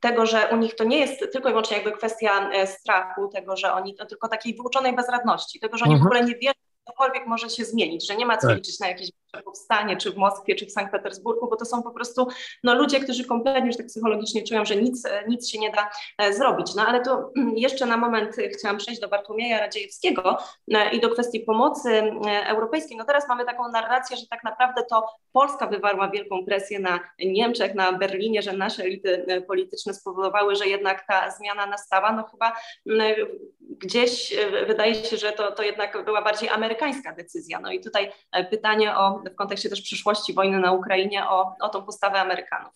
tego, że u nich to nie jest tylko i wyłącznie jakby kwestia strachu, tego, że oni, to tylko takiej wyuczonej bezradności, tego, że oni w mhm. ogóle nie wierzą, cokolwiek może się zmienić, że nie ma co tak. liczyć na jakieś powstanie, czy w Moskwie, czy w Sankt Petersburgu, bo to są po prostu no, ludzie, którzy kompletnie już tak psychologicznie czują, że nic, nic się nie da e, zrobić. No ale to mm, jeszcze na moment chciałam przejść do Bartłomieja Radziejewskiego e, i do kwestii pomocy e, europejskiej. No teraz mamy taką narrację, że tak naprawdę to Polska wywarła wielką presję na Niemczech, na Berlinie, że nasze elity polityczne spowodowały, że jednak ta zmiana nastała. No chyba mm, gdzieś wydaje się, że to, to jednak była bardziej amerykańska decyzja. No i tutaj pytanie o w kontekście też przyszłości wojny na Ukrainie o, o tą postawę Amerykanów.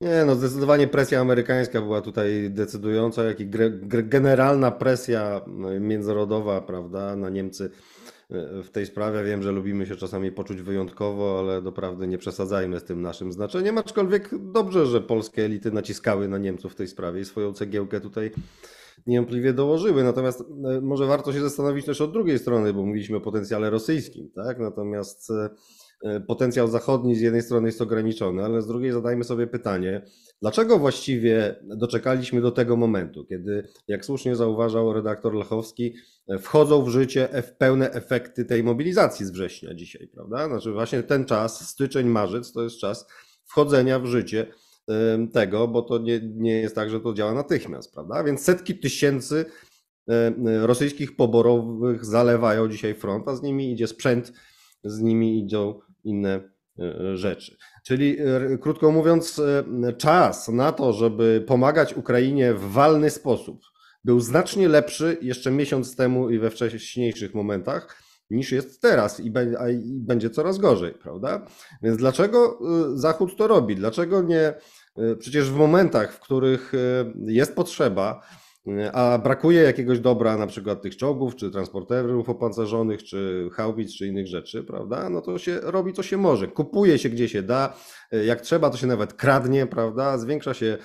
Nie, no zdecydowanie presja amerykańska była tutaj decydująca, jak i generalna presja no, międzynarodowa, prawda, na Niemcy e, w tej sprawie. Wiem, że lubimy się czasami poczuć wyjątkowo, ale doprawdy nie przesadzajmy z tym naszym znaczeniem, aczkolwiek dobrze, że polskie elity naciskały na Niemców w tej sprawie i swoją cegiełkę tutaj niewątpliwie dołożyły. Natomiast e, może warto się zastanowić też od drugiej strony, bo mówiliśmy o potencjale rosyjskim, tak? Natomiast e, potencjał zachodni z jednej strony jest ograniczony, ale z drugiej zadajmy sobie pytanie, dlaczego właściwie doczekaliśmy do tego momentu, kiedy, jak słusznie zauważał redaktor Lechowski, wchodzą w życie pełne efekty tej mobilizacji z września dzisiaj, prawda? Znaczy właśnie ten czas, styczeń, marzec, to jest czas wchodzenia w życie tego, bo to nie, nie jest tak, że to działa natychmiast, prawda? Więc setki tysięcy rosyjskich poborowych zalewają dzisiaj front, a z nimi idzie sprzęt, z nimi idą inne e, rzeczy. Czyli e, krótko mówiąc, e, czas na to, żeby pomagać Ukrainie w walny sposób, był znacznie lepszy jeszcze miesiąc temu i we wcześniejszych momentach niż jest teraz i, będzie coraz gorzej, prawda? Więc dlaczego Zachód to robi? Dlaczego nie? Przecież w momentach, w których jest potrzeba, a brakuje jakiegoś dobra, na przykład tych czołgów, czy transporterów opancerzonych, czy haubic, czy innych rzeczy, prawda? No to się robi co się może. Kupuje się gdzie się da, jak trzeba, to się nawet kradnie, prawda? Zwiększa się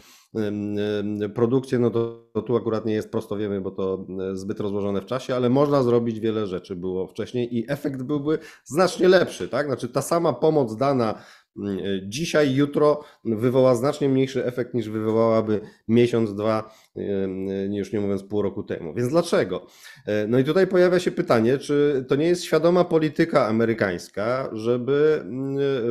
produkcję, no to, to, tu akurat nie jest prosto, wiemy, bo to zbyt rozłożone w czasie, ale można zrobić wiele rzeczy było wcześniej i efekt byłby znacznie lepszy, tak? Znaczy ta sama pomoc dana dzisiaj, jutro wywoła znacznie mniejszy efekt niż wywołałaby miesiąc, dwa, już nie mówiąc pół roku temu. Więc dlaczego? E, no i tutaj pojawia się pytanie, czy to nie jest świadoma polityka amerykańska, żeby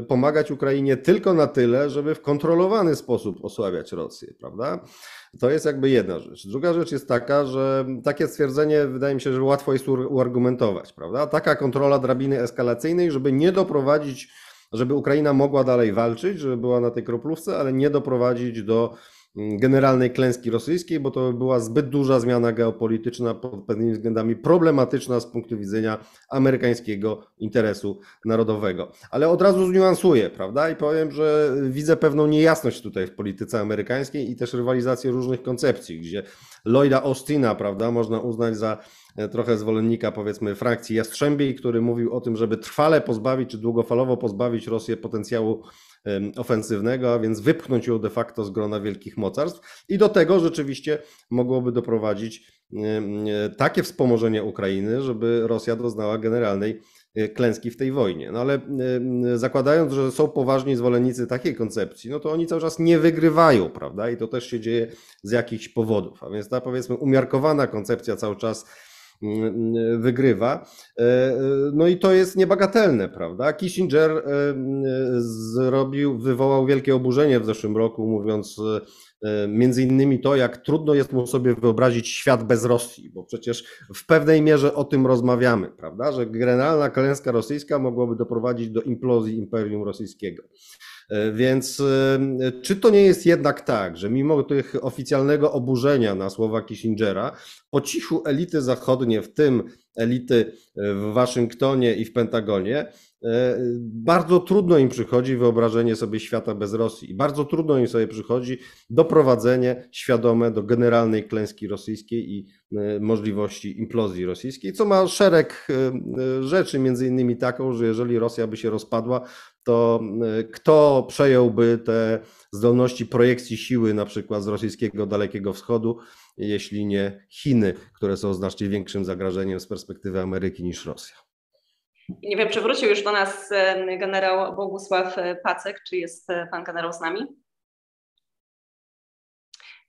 pomagać Ukrainie tylko na tyle, żeby w kontrolowany sposób osłabiać Rosję, prawda? To jest jakby jedna rzecz. Druga rzecz jest taka, że takie stwierdzenie wydaje mi się, że łatwo jest uargumentować, prawda? Taka kontrola drabiny eskalacyjnej, żeby nie doprowadzić żeby Ukraina mogła dalej walczyć, żeby była na tej kroplówce, ale nie doprowadzić do generalnej klęski rosyjskiej, bo to była zbyt duża zmiana geopolityczna, pod pewnymi względami problematyczna z punktu widzenia amerykańskiego interesu narodowego. Ale od razu zniuansuję, prawda? I powiem, że widzę pewną niejasność tutaj w polityce amerykańskiej i też rywalizację różnych koncepcji, gdzie Lloyda Austina, prawda, można uznać za E, trochę zwolennika powiedzmy frakcji Jastrzębiej, który mówił o tym, żeby trwale pozbawić czy długofalowo pozbawić Rosję potencjału ofensywnego, a więc wypchnąć ją de facto z grona wielkich mocarstw i do tego rzeczywiście mogłoby doprowadzić e, takie wspomożenie Ukrainy, żeby Rosja doznała generalnej e, klęski w tej wojnie. No ale zakładając, że są poważni zwolennicy takiej koncepcji, no to oni cały czas nie wygrywają, prawda? I to też się dzieje z jakichś powodów. A więc ta powiedzmy umiarkowana koncepcja cały czas wygrywa. E, e, no i to jest niebagatelne, prawda? Kissinger e, zrobił, wywołał wielkie oburzenie w zeszłym roku, mówiąc między innymi to, jak trudno jest mu sobie wyobrazić świat bez Rosji, bo przecież w pewnej mierze o tym rozmawiamy, prawda? Że generalna klęska rosyjska mogłaby doprowadzić do implozji Imperium Rosyjskiego. Więc e, czy to nie jest jednak tak, że mimo tych oficjalnego oburzenia na słowa Kissingera, po cichu elity zachodnie, w tym elity w Waszyngtonie i w Pentagonie, e, bardzo trudno im przychodzi wyobrażenie sobie świata bez Rosji i bardzo trudno im sobie przychodzi doprowadzenie świadome do generalnej klęski rosyjskiej i możliwości implozji rosyjskiej, co ma szereg rzeczy, między innymi taką, że jeżeli Rosja by się rozpadła, to y, kto przejąłby te zdolności projekcji siły na przykład z rosyjskiego Dalekiego Wschodu, jeśli nie Chiny, które są znacznie większym zagrożeniem z perspektywy Ameryki niż Rosja. Nie wiem, czy wrócił już do nas y, generał Bogusław Pacek, czy jest pan generał z nami?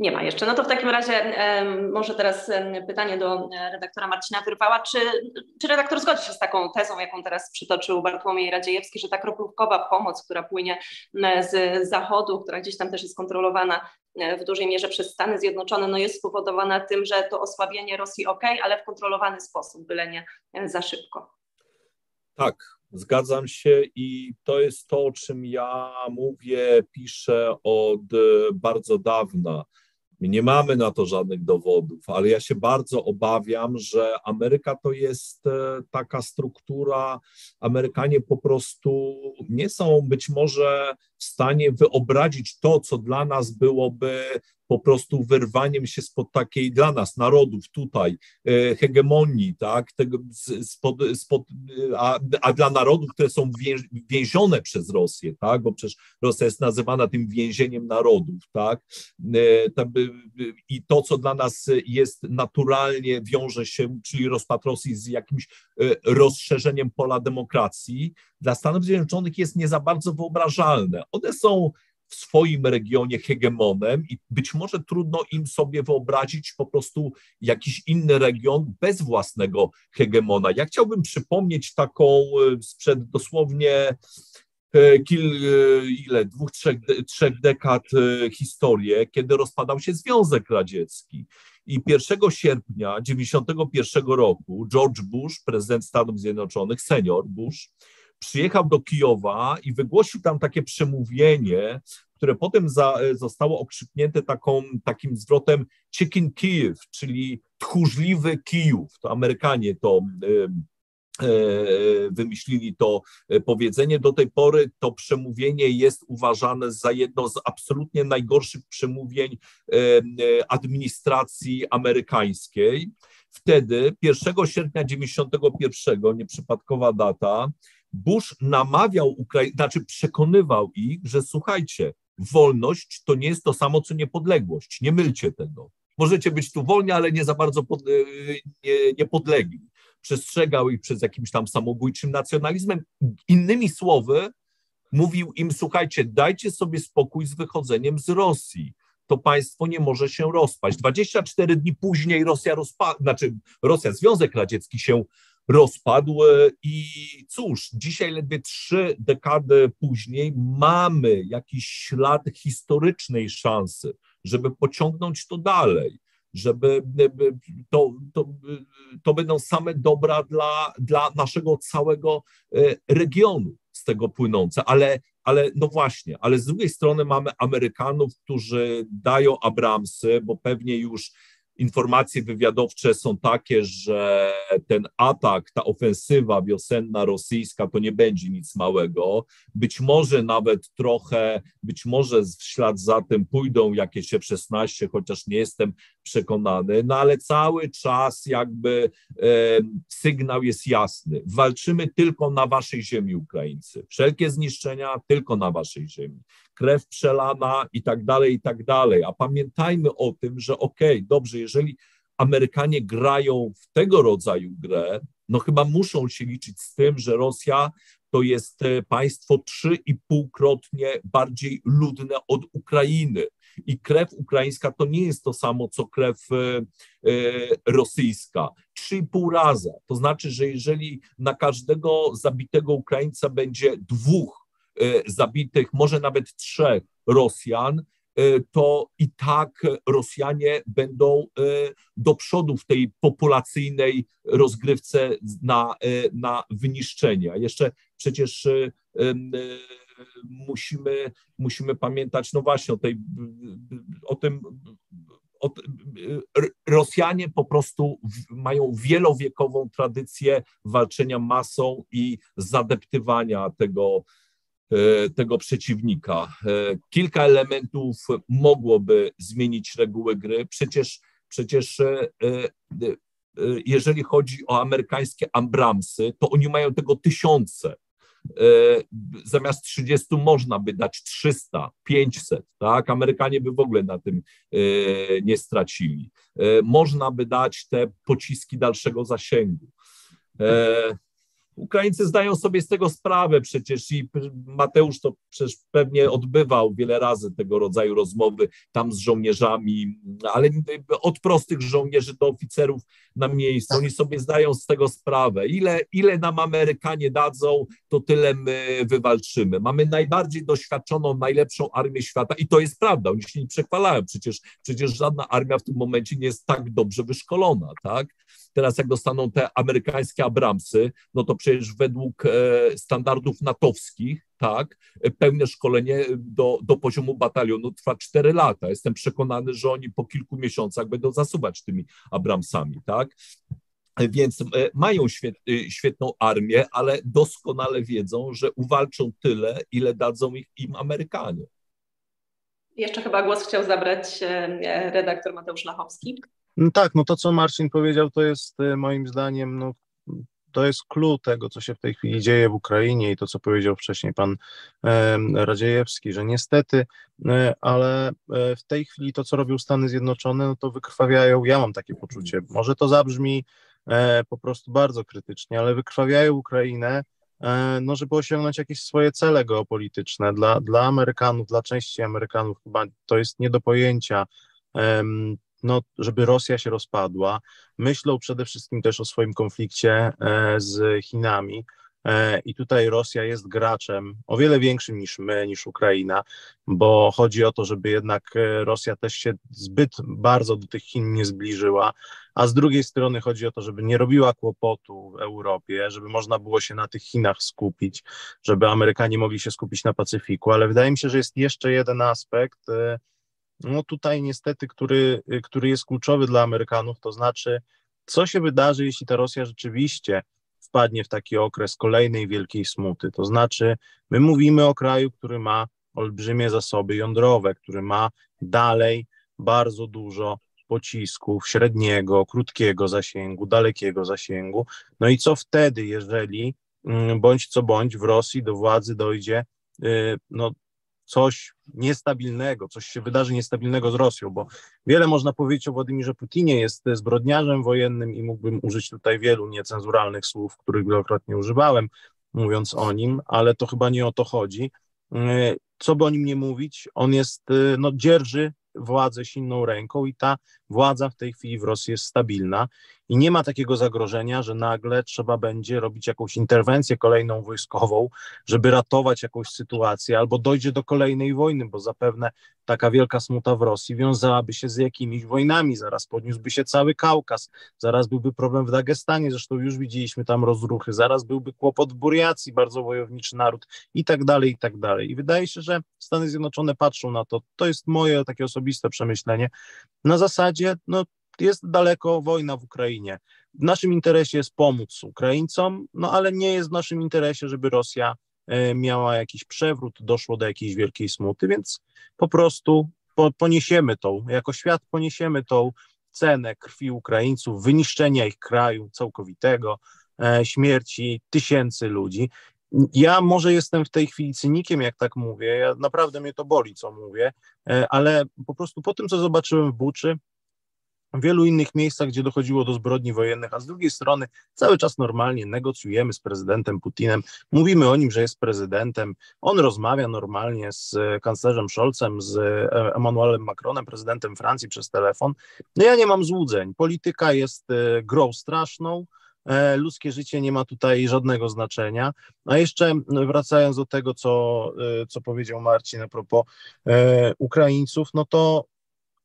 Nie ma jeszcze. No to w takim razie może teraz pytanie do e, redaktora Marcina Wyrwała. Czy, czy redaktor zgodzi się z taką tezą, jaką teraz przytoczył Bartłomiej Radziejewski, że ta kroplówkowa pomoc, która płynie z zachodu, która gdzieś tam też jest kontrolowana e, w dużej mierze przez Stany Zjednoczone, no jest spowodowana tym, że to osłabienie Rosji ok, ale w kontrolowany sposób, byle nie e, za szybko. Tak, Zgadzam się i to jest to, o czym ja mówię, piszę od bardzo dawna. My nie mamy na to żadnych dowodów, ale ja się bardzo obawiam, że Ameryka to jest e, taka struktura, Amerykanie po prostu nie są być może w stanie wyobrazić to, co dla nas byłoby po prostu wyrwaniem się spod takiej dla nas, narodów tutaj, e, hegemonii, tak, tego, spod, spod, a, a dla narodów, które są więzione przez Rosję, tak, bo przecież Rosja jest nazywana tym więzieniem narodów, tak, e, i to, co dla nas jest naturalnie, wiąże się, czyli rozpad Rosji z jakimś e, rozszerzeniem pola demokracji, dla Stanów Zjednoczonych jest nie za bardzo wyobrażalne. One są w swoim regionie hegemonem i być może trudno im sobie wyobrazić po prostu jakiś inny region bez własnego hegemona. Ja chciałbym przypomnieć taką e, sprzed dosłownie e, kil, e, ile, dwóch, trzech, trzech dekad historię, kiedy rozpadał się Związek Radziecki. I 1 sierpnia 1991 roku George Bush, prezydent Stanów Zjednoczonych, senior Bush, przyjechał do Kijowa i wygłosił tam takie przemówienie, które potem za, zostało okrzyknięte taką, takim zwrotem Chicken Kiev, czyli tchórzliwy Kijów. To Amerykanie to e, wymyślili to powiedzenie. Do tej pory to przemówienie jest uważane za jedno z absolutnie najgorszych przemówień administracji amerykańskiej. Wtedy, 1 sierpnia 91, nieprzypadkowa data, Bush namawiał Ukraińców, znaczy przekonywał ich, że słuchajcie, wolność to nie jest to samo, co niepodległość. Nie mylcie tego. Możecie być tu wolni, ale nie za bardzo pod, e, nie, niepodlegli. Przestrzegał ich przez jakimś tam samobójczym nacjonalizmem. Innymi słowy, mówił im: Słuchajcie, dajcie sobie spokój z wychodzeniem z Rosji. To państwo nie może się rozpaść. 24 dni później Rosja rozpa- znaczy Rosja, Związek Radziecki się rozpadł i cóż, dzisiaj ledwie trzy dekady później mamy jakiś ślad historycznej szansy, żeby pociągnąć to dalej, żeby to, to, to będą same dobra dla, dla naszego całego e, regionu z tego płynące, ale, ale no właśnie, ale z drugiej strony mamy Amerykanów, którzy dają Abramsy, bo pewnie już informacje wywiadowcze są takie, że ten atak, ta ofensywa wiosenna rosyjska to nie będzie nic małego. Być może nawet trochę, być może w ślad za tym pójdą jakieś F-16, chociaż nie jestem przekonany, no ale cały czas jakby e, sygnał jest jasny. Walczymy tylko na waszej ziemi, Ukraińcy. Wszelkie zniszczenia tylko na waszej ziemi krew przelana i tak dalej, i tak dalej. A pamiętajmy o tym, że okej, okay, dobrze, jeżeli Amerykanie grają w tego rodzaju grę, no chyba muszą się liczyć z tym, że Rosja to jest e, państwo trzy i półkrotnie bardziej ludne od Ukrainy. I krew ukraińska to nie jest to samo, co krew e, e, rosyjska. Trzy i pół raza. To znaczy, że jeżeli na każdego zabitego Ukraińca będzie dwóch zabitych, może nawet trzech Rosjan, e, to i tak Rosjanie będą e, do przodu w tej populacyjnej rozgrywce na, na wyniszczenie. A jeszcze przecież musimy, musimy pamiętać, no właśnie, o, tej, o tym, o, Rosjanie po prostu mają wielowiekową tradycję walczenia masą i zadeptywania tego, tego przeciwnika. E, kilka elementów mogłoby zmienić reguły gry. Przecież, przecież e, jeżeli chodzi o amerykańskie Ambramsy, to oni mają tego tysiące. Zamiast 30 można by dać 300, 500, tak? Amerykanie by w ogóle na tym nie stracili. Można by dać te pociski dalszego zasięgu. Ukraińcy zdają sobie z tego sprawę przecież i Mateusz to przecież pewnie odbywał wiele razy tego rodzaju rozmowy tam z żołnierzami, ale od prostych żołnierzy do oficerów na miejscu. Oni sobie zdają z tego sprawę. Ile, ile nam Amerykanie dadzą, to tyle my wywalczymy. Mamy najbardziej doświadczoną, najlepszą armię świata i to jest prawda. Oni się nie przechwalają. Przecież, przecież żadna armia w tym momencie nie jest tak dobrze wyszkolona, tak? Teraz jak dostaną te amerykańskie Abramsy, no to przecież według e, standardów natowskich, tak, pełne szkolenie do, do poziomu batalionu trwa 4 lata. Jestem przekonany, że oni po kilku miesiącach będą zasuwać tymi Abramsami, tak. Więc mają świetną armię, ale doskonale wiedzą, że uwalczą tyle, ile dadzą im Amerykanie. Jeszcze chyba głos chciał zabrać redaktor Mateusz Lachowski. No tak, no to co Marcin powiedział, to jest moim zdaniem no, to jest clue tego, co się w tej chwili dzieje w Ukrainie i to, co powiedział wcześniej pan Radziejewski, że niestety, e, ale e, w tej chwili to, co robią Stany Zjednoczone, no to wykrwawiają, ja mam takie poczucie, może to zabrzmi e, po prostu bardzo krytycznie, ale wykrwawiają Ukrainę, no, żeby osiągnąć jakieś swoje cele geopolityczne. Dla, dla Amerykanów, dla części Amerykanów chyba to jest nie do pojęcia no, żeby Rosja się rozpadła. Myślą przede wszystkim też o swoim konflikcie e, z Chinami. E, I tutaj Rosja jest graczem o wiele większym niż my, niż Ukraina, bo chodzi o to, żeby jednak e, Rosja też się zbyt bardzo do tych Chin nie zbliżyła, a z drugiej strony chodzi o to, żeby nie robiła kłopotu w Europie, żeby można było się na tych Chinach skupić, żeby Amerykanie mogli się skupić na Pacyfiku. Ale wydaje mi się, że jest jeszcze jeden aspekt, no tutaj niestety, który, który jest kluczowy dla Amerykanów, to znaczy, co się wydarzy, jeśli ta Rosja rzeczywiście wpadnie w taki okres kolejnej wielkiej smuty. To znaczy, my mówimy o kraju, który ma olbrzymie zasoby jądrowe, który ma dalej bardzo dużo pocisków średniego, krótkiego zasięgu, dalekiego zasięgu. No i co wtedy, jeżeli mm, bądź co bądź w Rosji do władzy dojdzie y, no, coś niestabilnego, coś się wydarzy niestabilnego z Rosją, bo wiele można powiedzieć o Władimirze Putinie, jest zbrodniarzem wojennym i mógłbym użyć tutaj wielu niecenzuralnych słów, których wielokrotnie używałem, mówiąc o nim, ale to chyba nie o to chodzi. Co by o nim nie mówić, on jest, no dzierży władzę silną ręką i ta władza w tej chwili w Rosji jest stabilna i nie ma takiego zagrożenia, że nagle trzeba będzie robić jakąś interwencję kolejną wojskową, żeby ratować jakąś sytuację, albo dojdzie do kolejnej wojny, bo zapewne taka wielka smuta w Rosji wiązałaby się z jakimiś wojnami, zaraz podniósłby się cały Kaukaz, zaraz byłby problem w Dagestanie, zresztą już widzieliśmy tam rozruchy, zaraz byłby kłopot w Buriacji, bardzo wojowniczy naród i tak dalej, i tak dalej. I wydaje się, że Stany Zjednoczone patrzą na to, to jest moje takie osobiste przemyślenie, na zasadzie, no jest daleko wojna w Ukrainie. W naszym interesie jest pomóc Ukraińcom, no ale nie jest w naszym interesie, żeby Rosja e, miała jakiś przewrót, doszło do jakiejś wielkiej smuty, więc po prostu poniesiemy tą, jako świat poniesiemy tą cenę krwi Ukraińców, wyniszczenia ich kraju całkowitego, e, śmierci tysięcy ludzi. Ja może jestem w tej chwili cynikiem, jak tak mówię, ja, naprawdę mnie to boli, co mówię, e, ale po prostu po tym, co zobaczyłem w Buczy, w wielu innych miejscach, gdzie dochodziło do zbrodni wojennych, a z drugiej strony cały czas normalnie negocjujemy z prezydentem Putinem, mówimy o nim, że jest prezydentem, on rozmawia normalnie z kanclerzem Scholzem, z e, Emmanuelem Macronem, prezydentem Francji przez telefon. No ja nie mam złudzeń. Polityka jest e, grą straszną, e, ludzkie życie nie ma tutaj żadnego znaczenia. A jeszcze wracając do tego, co, co powiedział Marcin a propos Ukraińców, no to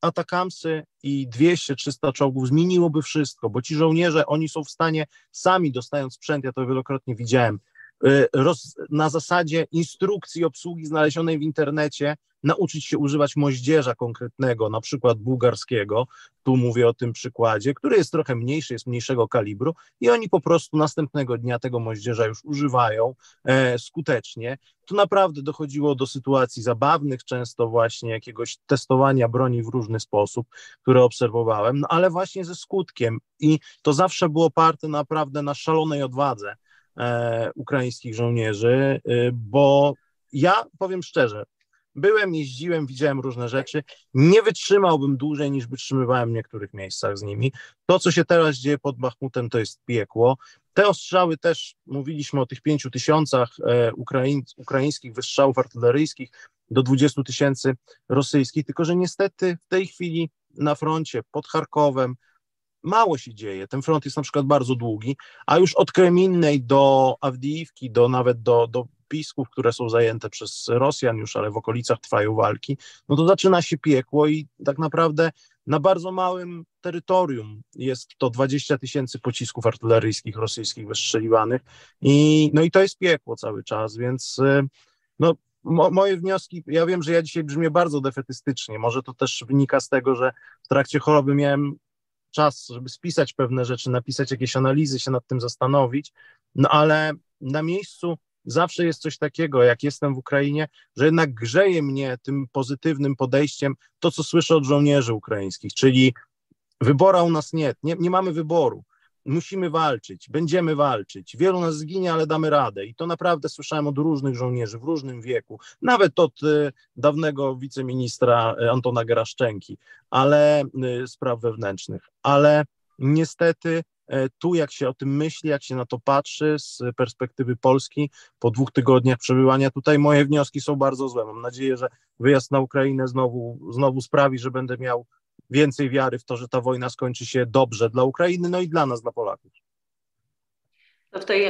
Atakamsy i 200-300 czołgów zmieniłoby wszystko, bo ci żołnierze, oni są w stanie sami dostając sprzęt, ja to wielokrotnie widziałem, y, roz, na zasadzie instrukcji obsługi znalezionej w internecie, nauczyć się używać moździerza konkretnego, na przykład bułgarskiego, tu mówię o tym przykładzie, który jest trochę mniejszy, jest mniejszego kalibru i oni po prostu następnego dnia tego moździerza już używają e, skutecznie. Tu naprawdę dochodziło do sytuacji zabawnych, często właśnie jakiegoś testowania broni w różny sposób, które obserwowałem, no ale właśnie ze skutkiem i to zawsze było oparte naprawdę na szalonej odwadze e, ukraińskich żołnierzy, e, bo ja powiem szczerze, Byłem, jeździłem, widziałem różne rzeczy. Nie wytrzymałbym dłużej niż wytrzymywałem w niektórych miejscach z nimi. To, co się teraz dzieje pod Bachmutem, to jest piekło. Te ostrzały też, mówiliśmy o tych pięciu tysiącach e, Ukraiń, ukraińskich wystrzałów artyleryjskich do 20 tysięcy rosyjskich, tylko że niestety w tej chwili na froncie pod Charkowem mało się dzieje. Ten front jest na przykład bardzo długi, a już od Kreminnej do Awdijiwki, do nawet do, do pisków, które są zajęte przez Rosjan już, ale w okolicach trwają walki, no to zaczyna się piekło i tak naprawdę na bardzo małym terytorium jest to 20 tysięcy pocisków artyleryjskich rosyjskich wystrzeliwanych i no i to jest piekło cały czas, więc y, no Mo, moje wnioski, ja wiem, że ja dzisiaj brzmię bardzo defetystycznie, może to też wynika z tego, że w trakcie choroby miałem czas, żeby spisać pewne rzeczy, napisać jakieś analizy, się nad tym zastanowić, no ale na miejscu zawsze jest coś takiego, jak jestem w Ukrainie, że jednak grzeje mnie tym pozytywnym podejściem to, co słyszę od żołnierzy ukraińskich, czyli wybora u nas nie, nie, nie mamy wyboru musimy walczyć, będziemy walczyć. Wielu nas zginie, ale damy radę. I to naprawdę słyszałem od różnych żołnierzy w różnym wieku, nawet od y, dawnego wiceministra y, Antona Geraszczenki, ale y, spraw wewnętrznych. Ale niestety tu, jak się o tym myśli, jak się na to patrzy z perspektywy Polski, po dwóch tygodniach przebywania tutaj, moje wnioski są bardzo złe. Mam nadzieję, że wyjazd na Ukrainę znowu, znowu sprawi, że będę miał więcej wiary w to, że ta wojna skończy się dobrze dla Ukrainy, no i dla nas, dla Polaków. W tej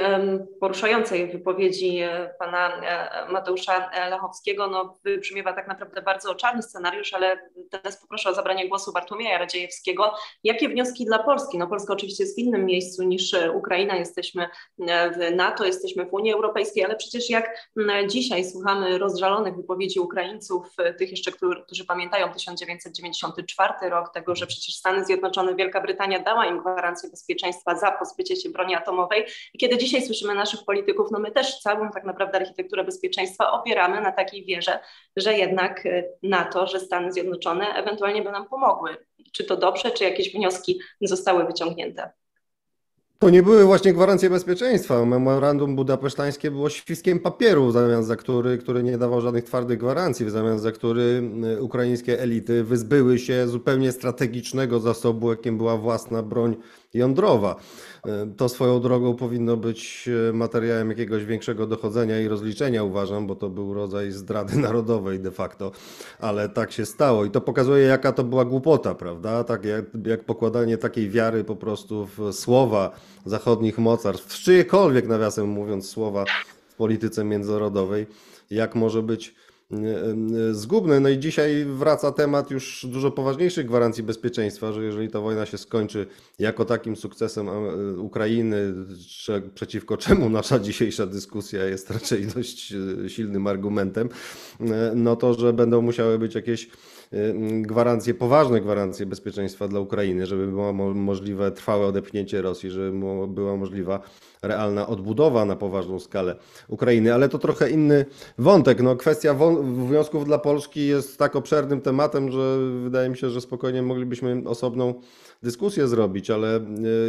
poruszającej wypowiedzi e, pana e, Mateusza Lechowskiego no, wybrzmiewa tak naprawdę bardzo czarny scenariusz, ale teraz poproszę o zabranie głosu Bartłomieja Radziejewskiego. Jakie wnioski dla Polski? No Polska oczywiście jest w innym miejscu niż Ukraina, jesteśmy e, w NATO, jesteśmy w Unii Europejskiej, ale przecież jak dzisiaj słuchamy rozżalonych wypowiedzi Ukraińców, tych jeszcze, którzy, pamiętają 1994 rok, tego, że przecież Stany Zjednoczone, Wielka Brytania dała im gwarancję bezpieczeństwa za pozbycie się broni atomowej, kiedy dzisiaj słyszymy naszych polityków, no my też całą tak naprawdę architekturę bezpieczeństwa opieramy na takiej wierze, że jednak y, NATO, że Stany Zjednoczone ewentualnie by nam pomogły. Czy to dobrze, czy jakieś wnioski zostały wyciągnięte? To nie były właśnie gwarancje bezpieczeństwa. Memorandum budapesztańskie było świskiem papieru, w zamian za który, który nie dawał żadnych twardych gwarancji, w zamian za który y, ukraińskie elity wyzbyły się zupełnie strategicznego zasobu, jakim była własna broń jądrowa. E, to swoją drogą powinno być e, materiałem jakiegoś większego dochodzenia i rozliczenia, uważam, bo to był rodzaj zdrady narodowej de facto, ale tak się stało i to pokazuje, jaka to była głupota, prawda? Tak jak, jak pokładanie takiej wiary po prostu w słowa zachodnich mocarstw, w czyjekolwiek, nawiasem mówiąc, słowa w polityce międzynarodowej, jak może być zgubny. No i dzisiaj wraca temat już dużo poważniejszych gwarancji bezpieczeństwa, że jeżeli ta wojna się skończy jako takim sukcesem Ukrainy, przeciwko czemu nasza dzisiejsza dyskusja jest raczej dość e, silnym argumentem, e, no to, że będą musiały być jakieś gwarancje, poważne gwarancje bezpieczeństwa dla Ukrainy, żeby było możliwe trwałe odepchnięcie Rosji, żeby była możliwa realna odbudowa na poważną skalę Ukrainy, ale to trochę inny wątek. No, kwestia wniosków dla Polski jest tak obszernym tematem, że wydaje mi się, że spokojnie moglibyśmy osobną dyskusję zrobić, ale e,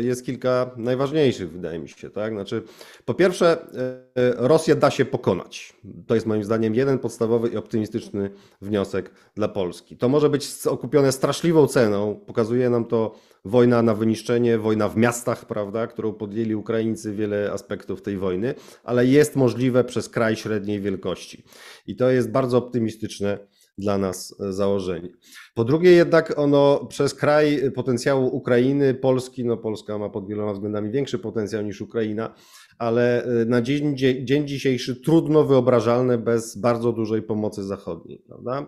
jest kilka najważniejszych, wydaje mi się. Tak? Znaczy, po pierwsze, e, Rosję da się pokonać. To jest moim zdaniem jeden podstawowy i optymistyczny wniosek dla Polski. To może być okupione straszliwą ceną, pokazuje nam to wojna na wyniszczenie, wojna w miastach, prawda, którą podjęli Ukraińcy, wiele aspektów tej wojny, ale jest możliwe przez kraj średniej wielkości. I to jest bardzo optymistyczne dla nas e, założenie. Po drugie jednak ono przez kraj potencjału Ukrainy, Polski, no Polska ma pod wieloma względami większy potencjał niż Ukraina, ale e, na dzień, dzień dzisiejszy trudno wyobrażalne bez bardzo dużej pomocy zachodniej, prawda?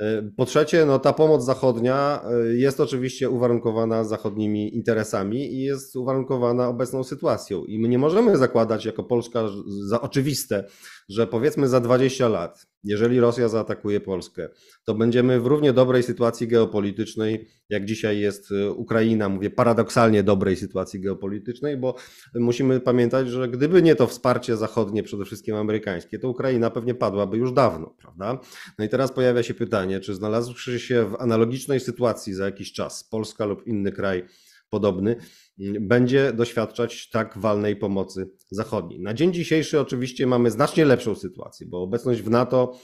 E, po trzecie, no ta pomoc zachodnia jest oczywiście uwarunkowana zachodnimi interesami i jest uwarunkowana obecną sytuacją. I my nie możemy zakładać jako Polska za oczywiste, że powiedzmy za 20 lat jeżeli Rosja zaatakuje Polskę, to będziemy w równie dobrej sytuacji geopolitycznej, jak dzisiaj jest y, Ukraina. Mówię paradoksalnie dobrej sytuacji geopolitycznej, bo musimy pamiętać, że gdyby nie to wsparcie zachodnie, przede wszystkim amerykańskie, to Ukraina pewnie padłaby już dawno, prawda? No i teraz pojawia się pytanie, czy znalazłszy się w analogicznej sytuacji za jakiś czas Polska lub inny kraj podobny, będzie doświadczać tak walnej pomocy zachodniej. Na dzień dzisiejszy oczywiście mamy znacznie lepszą sytuację, bo obecność w NATO,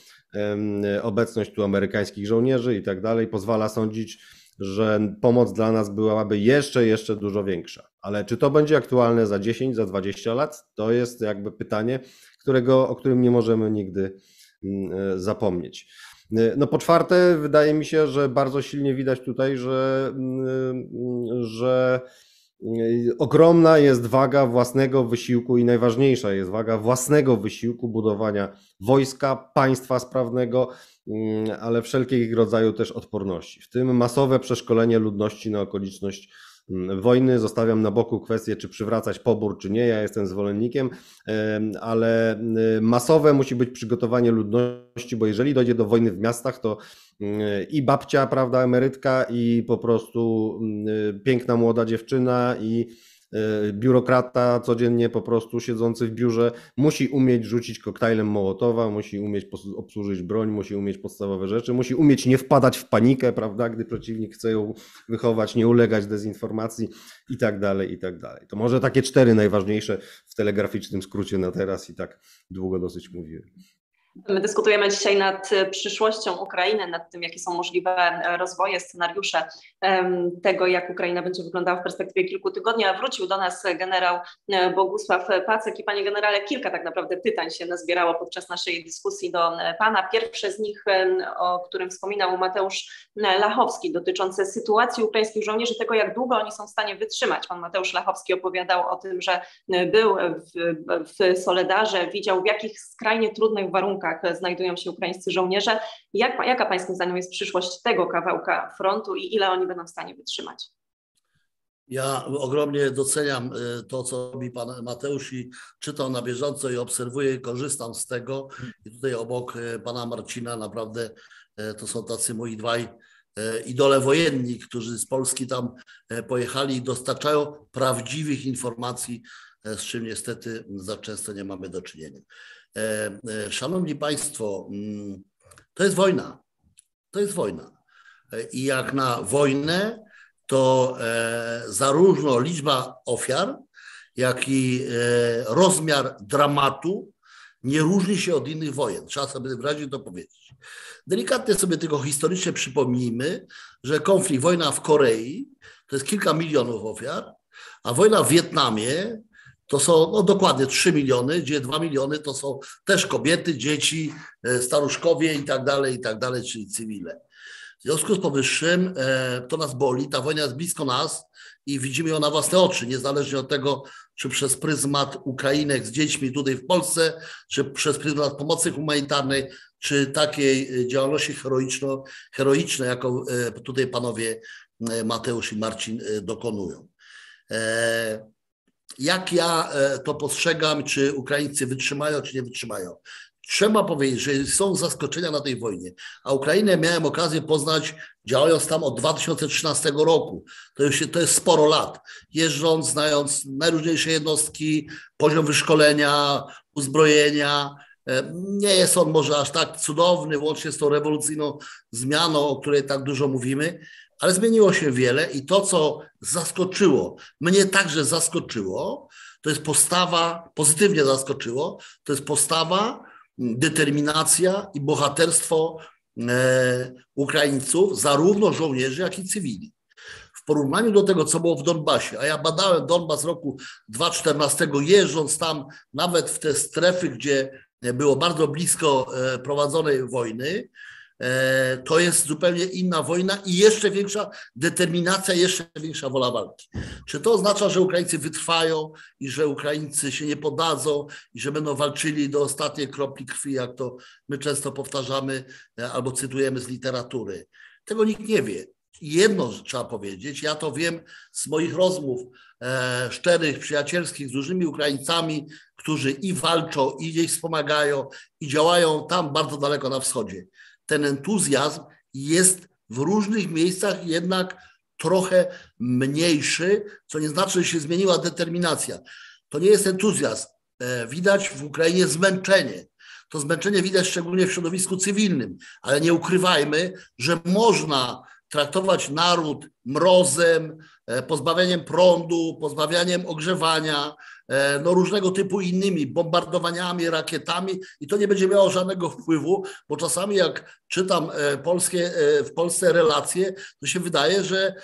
obecność tu amerykańskich żołnierzy i tak dalej pozwala sądzić, że pomoc dla nas byłaby jeszcze, jeszcze dużo większa. Ale czy to będzie aktualne za 10, za 20 lat? To jest jakby pytanie, którego, o którym nie możemy nigdy mm, e, zapomnieć. E, no po czwarte, wydaje mi się, że bardzo silnie widać tutaj, że, mm, że Ogromna jest waga własnego wysiłku i najważniejsza jest waga własnego wysiłku budowania wojska, państwa sprawnego, ale wszelkiego rodzaju też odporności, w tym masowe przeszkolenie ludności na okoliczność wojny. Zostawiam na boku kwestię, czy przywracać pobór, czy nie. Ja jestem zwolennikiem, ale masowe musi być przygotowanie ludności, bo jeżeli dojdzie do wojny w miastach, to i babcia, prawda, emerytka, i po prostu piękna młoda dziewczyna, i biurokrata codziennie po prostu siedzący w biurze musi umieć rzucić koktajlem Mołotowa, musi umieć obsłużyć broń, musi umieć podstawowe rzeczy, musi umieć nie wpadać w panikę, prawda, gdy przeciwnik chce ją wychować, nie ulegać dezinformacji i tak dalej, i tak dalej. To może takie cztery najważniejsze w telegraficznym skrócie na teraz i tak długo dosyć mówiłem. My dyskutujemy dzisiaj nad e, przyszłością Ukrainy, nad tym, jakie są możliwe e, rozwoje, scenariusze tego, jak Ukraina będzie wyglądała w perspektywie kilku tygodni. A wrócił do nas generał e, Bogusław Pacek i panie generale, kilka tak naprawdę pytań się nazbierało podczas naszej dyskusji do pana. Pierwsze z nich, o którym wspominał Mateusz Lachowski, dotyczące sytuacji ukraińskich żołnierzy, tego jak długo oni są w stanie wytrzymać. Pan Mateusz Lachowski opowiadał o tym, że był w, w Soledarze, widział w jakich skrajnie trudnych warunkach warunkach znajdują się ukraińscy żołnierze. Jak, jaka Pańskim zdaniem jest przyszłość tego kawałka frontu i ile oni będą w stanie wytrzymać? Ja ogromnie doceniam y, to, co robi pan Mateusz i na bieżąco i obserwuję korzystam z tego. I tutaj obok y, pana Marcina naprawdę y, to są tacy moi dwaj idole wojenni, którzy z Polski tam pojechali i dostarczają prawdziwych informacji, z czym niestety za często nie mamy do czynienia. E, e, szanowni Państwo, mm, to jest wojna. To jest wojna. E, I jak na wojnę, to zarówno liczba ofiar, jak i rozmiar dramatu nie różni się od innych wojen. Trzeba sobie wyraźnie to powiedzieć. Delikatnie sobie tylko historycznie przypomnijmy, że konflikt, wojna w Korei to jest kilka milionów ofiar, a wojna w Wietnamie to są no, dokładnie 3 miliony, gdzie 2 miliony to są też kobiety, dzieci, e, staruszkowie i tak dalej, i tak dalej, czyli cywile. W związku z powyższym e, to nas boli, ta wojna jest blisko nas i widzimy ją na własne oczy, niezależnie od tego, czy przez pryzmat Ukrainek z dziećmi tutaj w Polsce, czy przez pryzmat pomocy humanitarnej, czy takiej działalności heroiczno, heroicznej, jaką e, tutaj panowie Mateusz i Marcin dokonują jak ja e, to postrzegam, czy Ukraińcy wytrzymają, czy nie wytrzymają. Trzeba powiedzieć, że są zaskoczenia na tej wojnie, a Ukrainę miałem okazję poznać działając tam od 2013 roku. To, już to jest sporo lat. Jeżdżąc, znając najróżniejsze jednostki, poziom wyszkolenia, uzbrojenia. E, nie jest on może aż tak cudowny, łącznie z tą rewolucyjną zmianą, o której tak dużo mówimy, ale zmieniło się wiele i to, co zaskoczyło, mnie także zaskoczyło, to jest postawa, pozytywnie zaskoczyło, to jest postawa, determinacja i bohaterstwo e, Ukraińców, zarówno żołnierzy, jak i cywili. W porównaniu do tego, co było w Donbasie, a ja badałem Donbas roku 2014, jeżdżąc tam nawet w te strefy, gdzie było bardzo blisko e, prowadzonej wojny, to jest zupełnie inna wojna i jeszcze większa determinacja, jeszcze większa wola walki. Czy to oznacza, że Ukraińcy wytrwają i że Ukraińcy się nie podadzą i że będą walczyli do ostatniej kropli krwi, jak to my często powtarzamy e, albo cytujemy z literatury? Tego nikt nie wie. Jedno trzeba powiedzieć, ja to wiem z moich rozmów e, szczerych, przyjacielskich z różnymi Ukraińcami, którzy i walczą, i gdzieś wspomagają, i działają tam bardzo daleko na wschodzie ten entuzjazm jest w różnych miejscach jednak trochę mniejszy, co nie znaczy, że się zmieniła determinacja. To nie jest entuzjazm. E, widać w Ukrainie zmęczenie. To zmęczenie widać szczególnie w środowisku cywilnym, ale nie ukrywajmy, że można traktować naród mrozem, e, pozbawieniem prądu, pozbawianiem ogrzewania, no różnego typu innymi bombardowaniami, rakietami i to nie będzie miało żadnego wpływu, bo czasami jak czytam e, polskie, w Polsce relacje, to się wydaje, że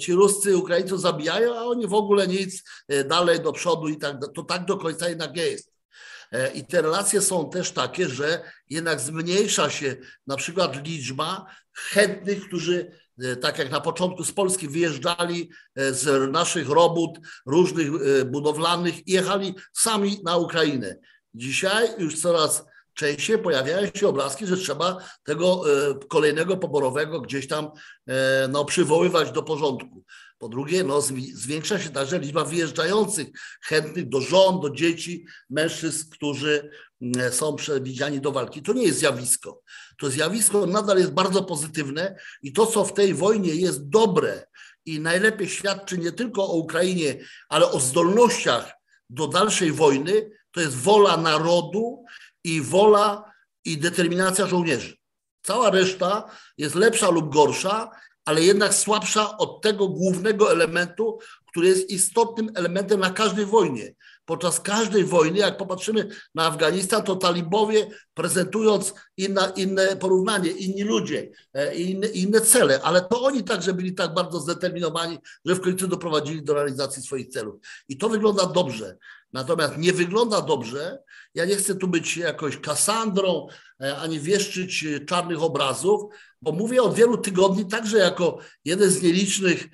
ci Ruscy Ukraińców zabijają, a oni w ogóle nic dalej do przodu i tak, to tak do końca jednak nie jest. I te relacje są też takie, że jednak zmniejsza się na przykład liczba chętnych, którzy e, tak jak na początku z Polski wyjeżdżali e, z naszych robót różnych e, budowlanych i jechali sami na Ukrainę. Dzisiaj już coraz częściej pojawiają się obrazki, że trzeba tego kolejnego poborowego gdzieś tam no, przywoływać do porządku. Po drugie, no, zwiększa się także liczba wyjeżdżających, chętnych do żon, do dzieci, mężczyzn, którzy mm, są przewidziani do walki. To nie jest zjawisko. To zjawisko nadal jest bardzo pozytywne i to, co w tej wojnie jest dobre i najlepiej świadczy nie tylko o Ukrainie, ale o zdolnościach do dalszej wojny, to jest wola narodu i wola i determinacja żołnierzy. Cała reszta jest lepsza lub gorsza, ale jednak słabsza od tego głównego elementu, który jest istotnym elementem na każdej wojnie. Podczas każdej wojny, jak popatrzymy na Afganistan, to talibowie prezentując inna, inne porównanie, inni ludzie, e, inne, inne cele, ale to oni także byli tak bardzo zdeterminowani, że w końcu doprowadzili do realizacji swoich celów. I to wygląda dobrze. Natomiast nie wygląda dobrze. Ja nie chcę tu być jakąś Kasandrą, e, ani wieszczyć czarnych obrazów, bo mówię od wielu tygodni także jako jeden z nielicznych e,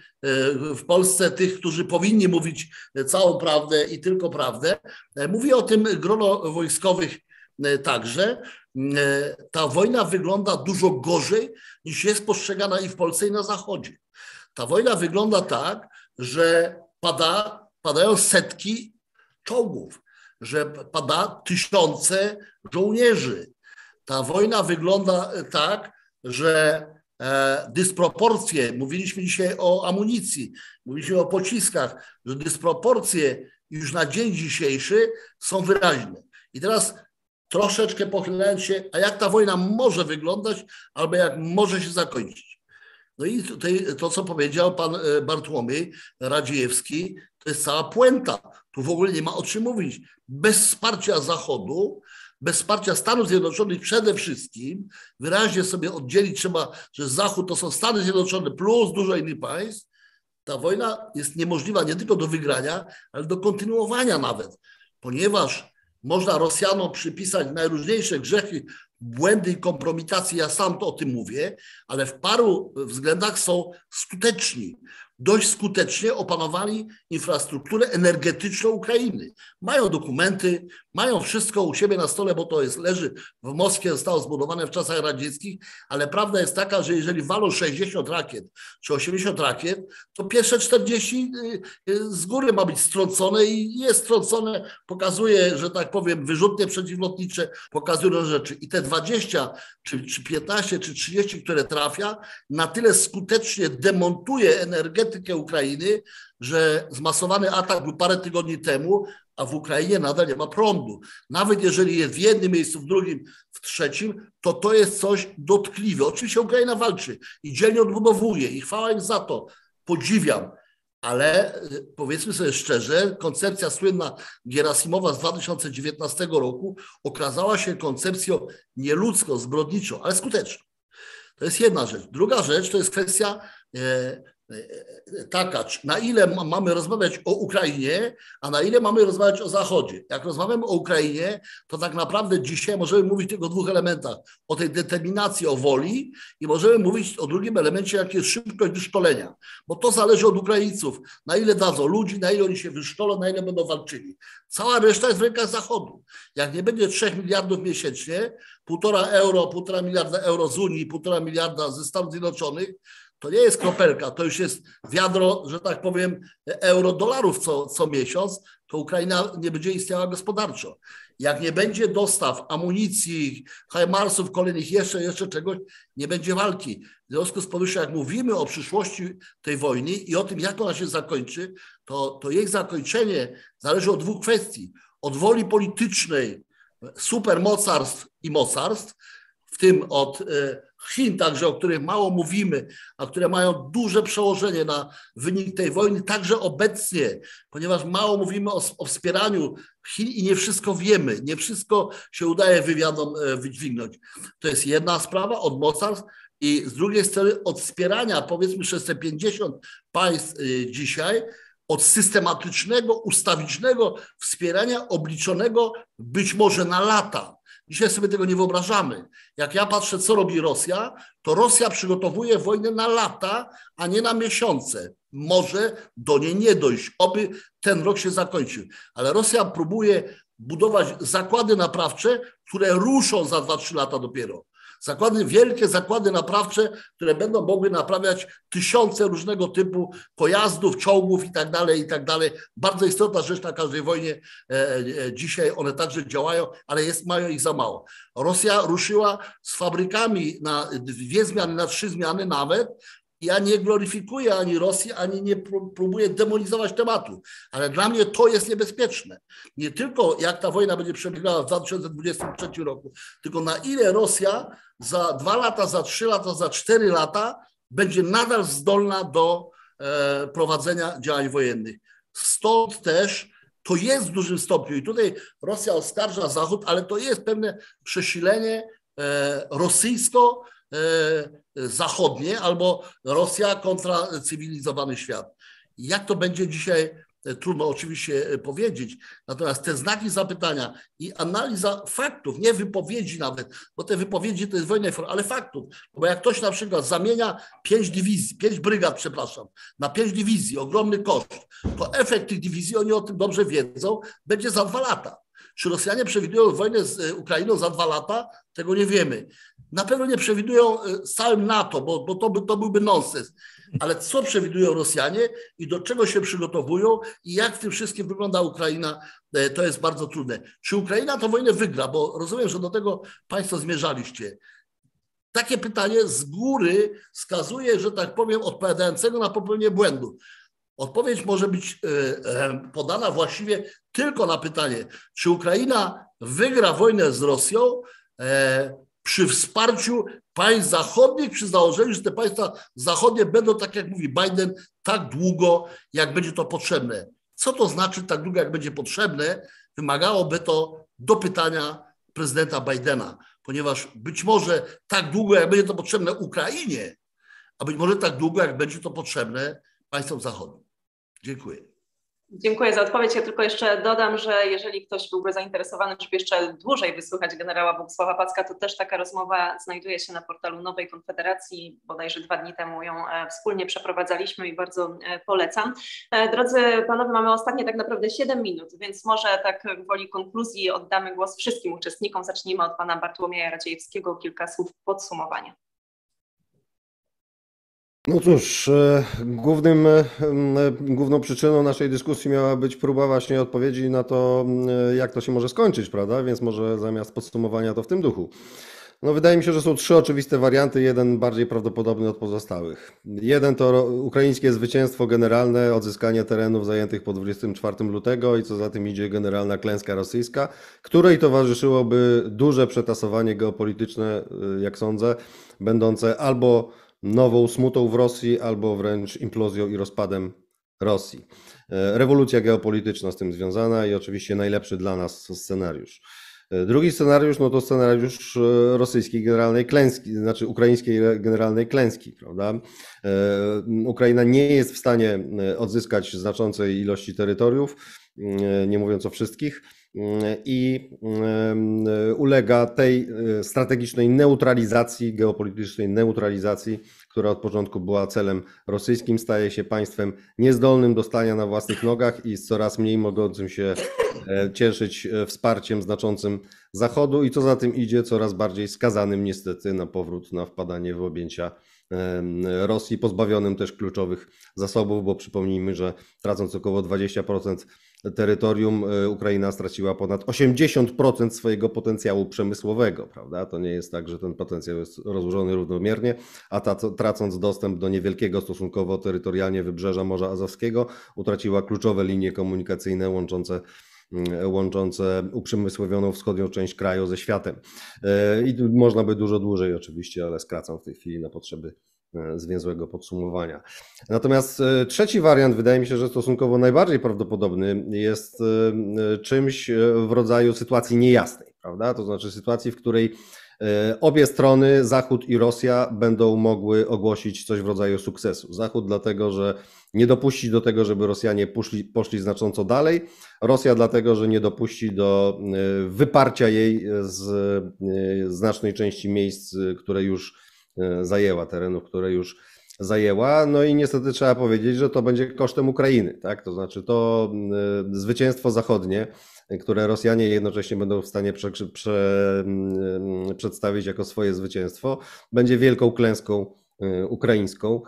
w Polsce tych, którzy powinni mówić całą prawdę i tylko prawdę. E, mówię o tym grono wojskowych także. Ta wojna wygląda dużo gorzej niż jest postrzegana i w Polsce i na Zachodzie. Ta wojna wygląda tak, że pada, padają setki czołgów, że pada tysiące żołnierzy. Ta wojna wygląda tak, że e, dysproporcje, mówiliśmy dzisiaj o amunicji, mówiliśmy o pociskach, że dysproporcje już na dzień dzisiejszy są wyraźne. I teraz troszeczkę pochylając się, a jak ta wojna może wyglądać, albo jak może się zakończyć. No i tutaj to, co powiedział pan e, Bartłomiej Radziejewski, to jest cała puenta. Tu w ogóle nie ma o czym mówić. Bez wsparcia Zachodu, bez wsparcia Stanów Zjednoczonych przede wszystkim, wyraźnie sobie oddzielić trzeba, że Zachód to są Stany Zjednoczone plus dużo innych państw, ta wojna jest niemożliwa nie tylko do wygrania, ale do kontynuowania nawet, ponieważ można Rosjanom przypisać najróżniejsze grzechy, błędy i kompromitacje, ja sam to o tym mówię, ale w paru względach są skuteczni dość skutecznie opanowali infrastrukturę energetyczną Ukrainy. Mają dokumenty, mają wszystko u siebie na stole, bo to jest leży w Moskwie, zostało zbudowane w czasach radzieckich, ale prawda jest taka, że jeżeli walą 60 rakiet czy 80 rakiet, to pierwsze 40 y, y, z góry ma być strącone i jest strącone, pokazuje, że tak powiem, wyrzutnie przeciwlotnicze, pokazują rzeczy. I te 20 czy, czy 15 czy 30, które trafia, na tyle skutecznie demontuje energetykę Ukrainy, że zmasowany atak był parę tygodni temu, a w Ukrainie nadal nie ma prądu. Nawet jeżeli jest w jednym miejscu, w drugim, w trzecim, to to jest coś dotkliwe. Oczywiście Ukraina walczy i dzielnie odbudowuje i chwała im za to. Podziwiam. Ale y, powiedzmy sobie szczerze, koncepcja słynna Gerasimowa z 2019 roku okazała się koncepcją nieludzką, zbrodniczą, ale skuteczną. To jest jedna rzecz. Druga rzecz to jest kwestia e, taka, na ile mamy rozmawiać o Ukrainie, a na ile mamy rozmawiać o Zachodzie. Jak rozmawiamy o Ukrainie, to tak naprawdę dzisiaj możemy mówić tylko o dwóch elementach. O tej determinacji, o woli i możemy mówić o drugim elemencie, jak jest szybkość wyszkolenia. Bo to zależy od Ukraińców. Na ile dadzą ludzi, na ile oni się wyszkolą, na ile będą walczyli. Cała reszta jest w rękach Zachodu. Jak nie będzie 3 miliardów miesięcznie, półtora euro, półtora miliarda euro z Unii, półtora miliarda ze Stanów Zjednoczonych, to nie jest kropelka, to już jest wiadro, że tak powiem, euro, dolarów co, co miesiąc, to Ukraina nie będzie istniała gospodarczo. Jak nie będzie dostaw amunicji, hajmarsów, kolejnych jeszcze, jeszcze czegoś, nie będzie walki. W związku z powyższym, jak mówimy o przyszłości tej wojny i o tym, jak ona się zakończy, to, to jej zakończenie zależy od dwóch kwestii. Od woli politycznej supermocarstw i mocarstw, w tym od e, Chin także, o których mało mówimy, a które mają duże przełożenie na wynik tej wojny, także obecnie, ponieważ mało mówimy o, o wspieraniu Chin i nie wszystko wiemy, nie wszystko się udaje wywiadom e, wydźwignąć. To jest jedna sprawa od mocarstw i z drugiej strony od wspierania, powiedzmy przez te 50 państw e, dzisiaj, od systematycznego, ustawicznego wspierania obliczonego być może na lata Dzisiaj sobie tego nie wyobrażamy. Jak ja patrzę, co robi Rosja, to Rosja przygotowuje wojnę na lata, a nie na miesiące. Może do niej nie dojść, oby ten rok się zakończył. Ale Rosja próbuje budować zakłady naprawcze, które ruszą za 2-3 lata dopiero. Zakłady, wielkie zakłady naprawcze, które będą mogły naprawiać tysiące różnego typu pojazdów, czołgów i tak dalej, i tak dalej. Bardzo istotna rzecz na każdej wojnie. E, e, dzisiaj one także działają, ale jest, mają ich za mało. Rosja ruszyła z fabrykami na dwie zmiany, na trzy zmiany nawet, ja nie gloryfikuję ani Rosji, ani nie próbuję demonizować tematu, ale dla mnie to jest niebezpieczne. Nie tylko jak ta wojna będzie przebiegała w 2023 roku, tylko na ile Rosja za dwa lata, za trzy lata, za cztery lata będzie nadal zdolna do e, prowadzenia działań wojennych. Stąd też to jest w dużym stopniu i tutaj Rosja oskarża Zachód, ale to jest pewne przesilenie e, rosyjsko E, zachodnie albo Rosja kontra cywilizowany świat. Jak to będzie dzisiaj, e, trudno oczywiście e, powiedzieć. Natomiast te znaki zapytania i analiza faktów, nie wypowiedzi nawet, bo te wypowiedzi to jest wojna, ale faktów. Bo jak ktoś na przykład zamienia pięć dywizji, pięć brygad, przepraszam, na pięć dywizji, ogromny koszt, to efekt tych dywizji, oni o tym dobrze wiedzą, będzie za dwa lata. Czy Rosjanie przewidują wojnę z Ukrainą za dwa lata? Tego nie wiemy. Na pewno nie przewidują e, z całym NATO, bo, bo to, to byłby nonsens. Ale co przewidują Rosjanie i do czego się przygotowują i jak w tym wszystkim wygląda Ukraina, e, to jest bardzo trudne. Czy Ukraina tę wojnę wygra? Bo rozumiem, że do tego Państwo zmierzaliście. Takie pytanie z góry wskazuje, że tak powiem, odpowiadającego na popełnienie błędu. Odpowiedź może być e, podana właściwie tylko na pytanie, czy Ukraina wygra wojnę z Rosją, przy wsparciu państw zachodnich, przy założeniu, że te państwa zachodnie będą, tak jak mówi Biden, tak długo, jak będzie to potrzebne. Co to znaczy tak długo, jak będzie potrzebne? Wymagałoby to dopytania prezydenta Bidena, ponieważ być może tak długo, jak będzie to potrzebne Ukrainie, a być może tak długo, jak będzie to potrzebne państwom zachodnim. Dziękuję. Dziękuję za odpowiedź. Ja tylko jeszcze dodam, że jeżeli ktoś byłby zainteresowany, żeby jeszcze dłużej wysłuchać generała Bogusława Packa, to też taka rozmowa znajduje się na portalu Nowej Konfederacji. Bodajże dwa dni temu ją e, wspólnie przeprowadzaliśmy i bardzo e, polecam. E, drodzy panowie, mamy ostatnie tak naprawdę 7 minut, więc może tak woli konkluzji oddamy głos wszystkim uczestnikom. Zacznijmy od pana Bartłomieja Radziejewskiego. Kilka słów podsumowania. No cóż, e, głównym, e, główną przyczyną naszej dyskusji miała być próba właśnie odpowiedzi na to, jak to się może skończyć, prawda? Więc może zamiast podsumowania to w tym duchu. No wydaje mi się, że są trzy oczywiste warianty, jeden bardziej prawdopodobny od pozostałych. Jeden to ukraińskie zwycięstwo generalne, odzyskanie terenów zajętych po 24 lutego i co za tym idzie generalna klęska rosyjska, której towarzyszyłoby duże przetasowanie geopolityczne, e, jak sądzę, będące albo nową smutą w Rosji albo wręcz implozją i rozpadem Rosji. E, rewolucja geopolityczna z tym związana i oczywiście najlepszy dla nas scenariusz. E, drugi scenariusz no to scenariusz e, rosyjskiej generalnej klęski, znaczy ukraińskiej generalnej klęski, prawda? Ukraina nie jest w stanie odzyskać znaczącej ilości terytoriów, nie mówiąc o wszystkich i ulega tej e, strategicznej neutralizacji, geopolitycznej neutralizacji, która od początku była celem rosyjskim, staje się państwem niezdolnym do stania na własnych nogach i z coraz mniej mogącym się e, cieszyć e, wsparciem znaczącym Zachodu. I co za tym idzie, coraz bardziej skazanym niestety na powrót na wpadanie w objęcia Rosji, pozbawionym też kluczowych zasobów, bo przypomnijmy, że tracąc około 20% terytorium e, Ukraina straciła ponad 80% swojego potencjału przemysłowego, prawda? To nie jest tak, że ten potencjał jest rozłożony równomiernie, a ta, tracąc dostęp do niewielkiego stosunkowo terytorialnie wybrzeża Morza Azowskiego, utraciła kluczowe linie komunikacyjne łączące mm, łączące uprzemysłowioną wschodnią część kraju ze światem. E, I można by dużo dłużej oczywiście, ale skracam w tej chwili na potrzeby zwięzłego podsumowania. Natomiast e, trzeci wariant, wydaje mi się, że stosunkowo najbardziej prawdopodobny, jest e, czymś w rodzaju sytuacji niejasnej, prawda? To znaczy sytuacji, w której obie strony, Zachód i Rosja, będą mogły ogłosić coś w rodzaju sukcesu. Zachód dlatego, że nie dopuści do tego, żeby Rosjanie poszli, poszli znacząco dalej. Rosja dlatego, że nie dopuści do wyparcia jej z znacznej części miejsc, które już E, zajęła, terenów, które już zajęła. No i niestety trzeba powiedzieć, że to będzie kosztem Ukrainy, tak? To znaczy to y, zwycięstwo zachodnie, które Rosjanie jednocześnie będą w stanie prze, prze, y, przedstawić jako swoje zwycięstwo, będzie wielką klęską ukraińską,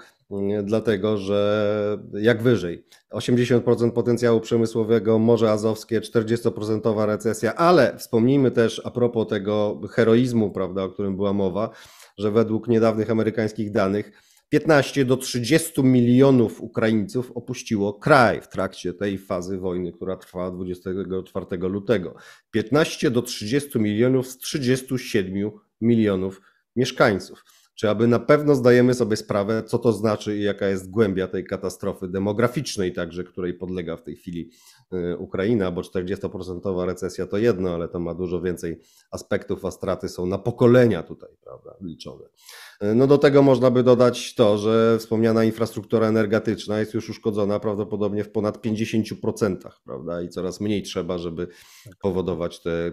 dlatego że jak wyżej. 80% potencjału przemysłowego, Morze Azowskie, 40% recesja, ale wspomnijmy też a propos tego heroizmu, prawda, o którym była mowa, że według niedawnych amerykańskich danych 15 do 30 milionów Ukraińców opuściło kraj w trakcie tej fazy wojny, która trwała 24 lutego. 15 do 30 milionów z 37 milionów mieszkańców. Czy aby na pewno zdajemy sobie sprawę, co to znaczy i jaka jest głębia tej katastrofy demograficznej, także której podlega w tej chwili y, Ukraina, bo 40% recesja to jedno, ale to ma dużo więcej aspektów, a straty są na pokolenia tutaj, prawda, liczone. Y, no do tego można by dodać to, że wspomniana infrastruktura energetyczna jest już uszkodzona prawdopodobnie w ponad 50%, prawda, i coraz mniej trzeba, żeby powodować te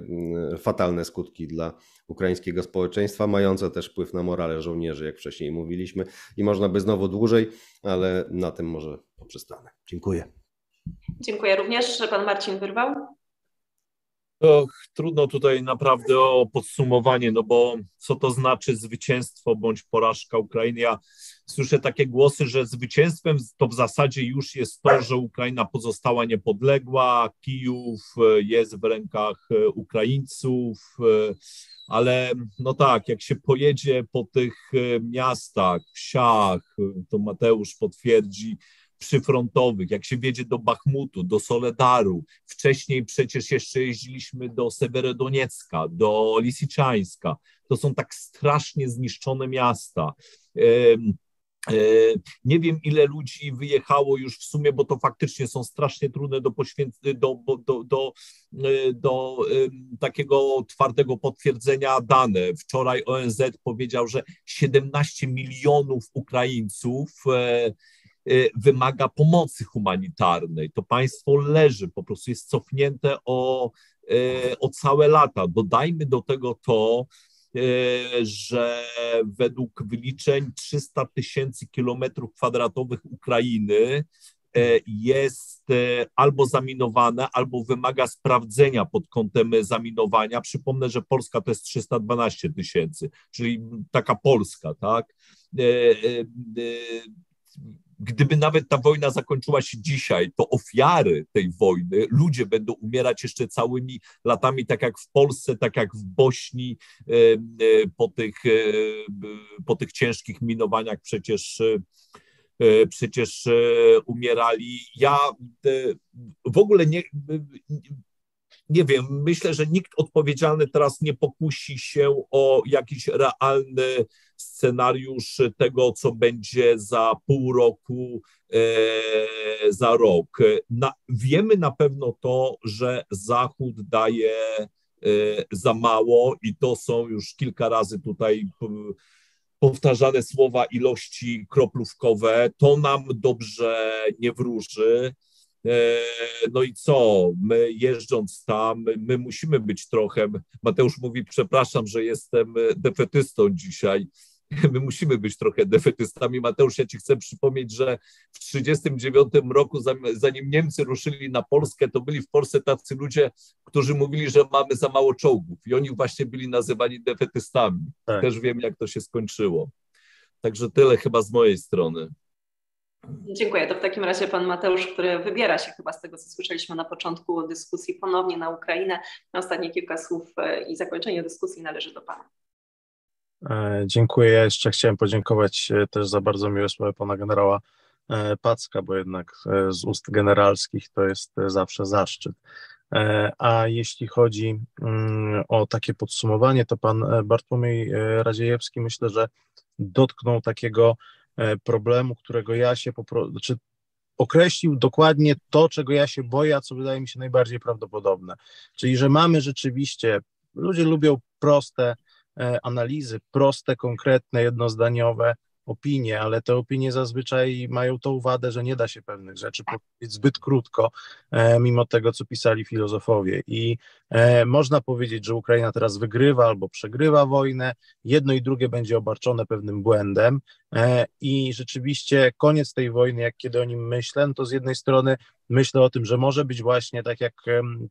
y, fatalne skutki dla ukraińskiego społeczeństwa, mające też wpływ na morale żołnierzy, jak wcześniej mówiliśmy. I można by znowu dłużej, ale na tym może poprzestanę. Dziękuję. Dziękuję również. Pan Marcin wyrwał. To trudno tutaj naprawdę o podsumowanie, no bo co to znaczy zwycięstwo bądź porażka Ukrainy? Ja słyszę takie głosy, że zwycięstwem to w zasadzie już jest to, że Ukraina pozostała niepodległa, Kijów jest w rękach Ukraińców, ale no tak, jak się pojedzie po tych e, miastach, wsiach, to Mateusz potwierdzi, przyfrontowych, jak się wiedzie do Bachmutu, do Soledaru, wcześniej przecież jeszcze jeździliśmy do Sewerodoniecka, do Lisiczańska, to są tak strasznie zniszczone miasta. E, nie wiem, ile ludzi wyjechało już w sumie, bo to faktycznie są strasznie trudne do, poświęc- do, do, do, e, do takiego twardego potwierdzenia dane. Wczoraj ONZ powiedział, że 17 milionów Ukraińców e, wymaga pomocy humanitarnej. To państwo leży, po prostu jest cofnięte o, o całe lata. Dodajmy do tego to, E, że według wyliczeń 300 tysięcy kilometrów kwadratowych Ukrainy jest albo zaminowane, albo wymaga sprawdzenia pod kątem zaminowania. Przypomnę, że Polska to jest 312 tysięcy, czyli taka Polska, tak? Gdyby nawet ta wojna zakończyła się dzisiaj, to ofiary tej wojny, ludzie będą umierać jeszcze całymi latami, tak jak w Polsce, tak jak w Bośni, e, e, po tych, e, po tych ciężkich minowaniach przecież przecież umierali. Ja w ogóle nie, nie wiem, myślę, że nikt odpowiedzialny teraz nie pokusi się o jakiś realny scenariusz tego, co będzie za pół roku, e, za rok. Na, wiemy na pewno to, że Zachód daje e, za mało i to są już kilka razy tutaj powtarzane słowa ilości kroplówkowe. To nam dobrze nie wróży. E, no i co? My jeżdżąc tam, my musimy być trochę. Mateusz mówi, przepraszam, że jestem defetystą dzisiaj. My musimy być trochę defetystami. Mateusz, ja ci chcę przypomnieć, że w 1939 roku, zanim Niemcy ruszyli na Polskę, to byli w Polsce tacy ludzie, którzy mówili, że mamy za mało czołgów i oni właśnie byli nazywani defetystami. Tak. Też wiem, jak to się skończyło. Także tyle chyba z mojej strony. Dziękuję. To w takim razie pan Mateusz, który wybiera się chyba z tego, co słyszeliśmy na początku dyskusji ponownie na Ukrainę. Na ostatnie kilka słów e, i zakończenie dyskusji należy do pana. E, dziękuję. Ja jeszcze chciałem podziękować e, też za bardzo miłe słowa pana generała Packa, bo jednak z ust generalskich to jest zawsze zaszczyt. A jeśli chodzi mm, o takie podsumowanie, to pan Bartłomiej Radziejewski myślę, że dotknął takiego E, problemu, którego ja się po prostu, znaczy określił dokładnie to, czego ja się boję, a co wydaje mi się najbardziej prawdopodobne. Czyli, że mamy rzeczywiście, ludzie lubią proste e, analizy, proste, konkretne, jednozdaniowe opinie, ale te opinie zazwyczaj mają tą wadę, że nie da się pewnych rzeczy powiedzieć zbyt krótko, e, mimo tego, co pisali filozofowie. I E, można powiedzieć, że Ukraina teraz wygrywa albo przegrywa wojnę. Jedno i drugie będzie obarczone pewnym błędem. E, I rzeczywiście koniec tej wojny, jak kiedy o nim myślę, no to z jednej strony myślę o tym, że może być właśnie, tak jak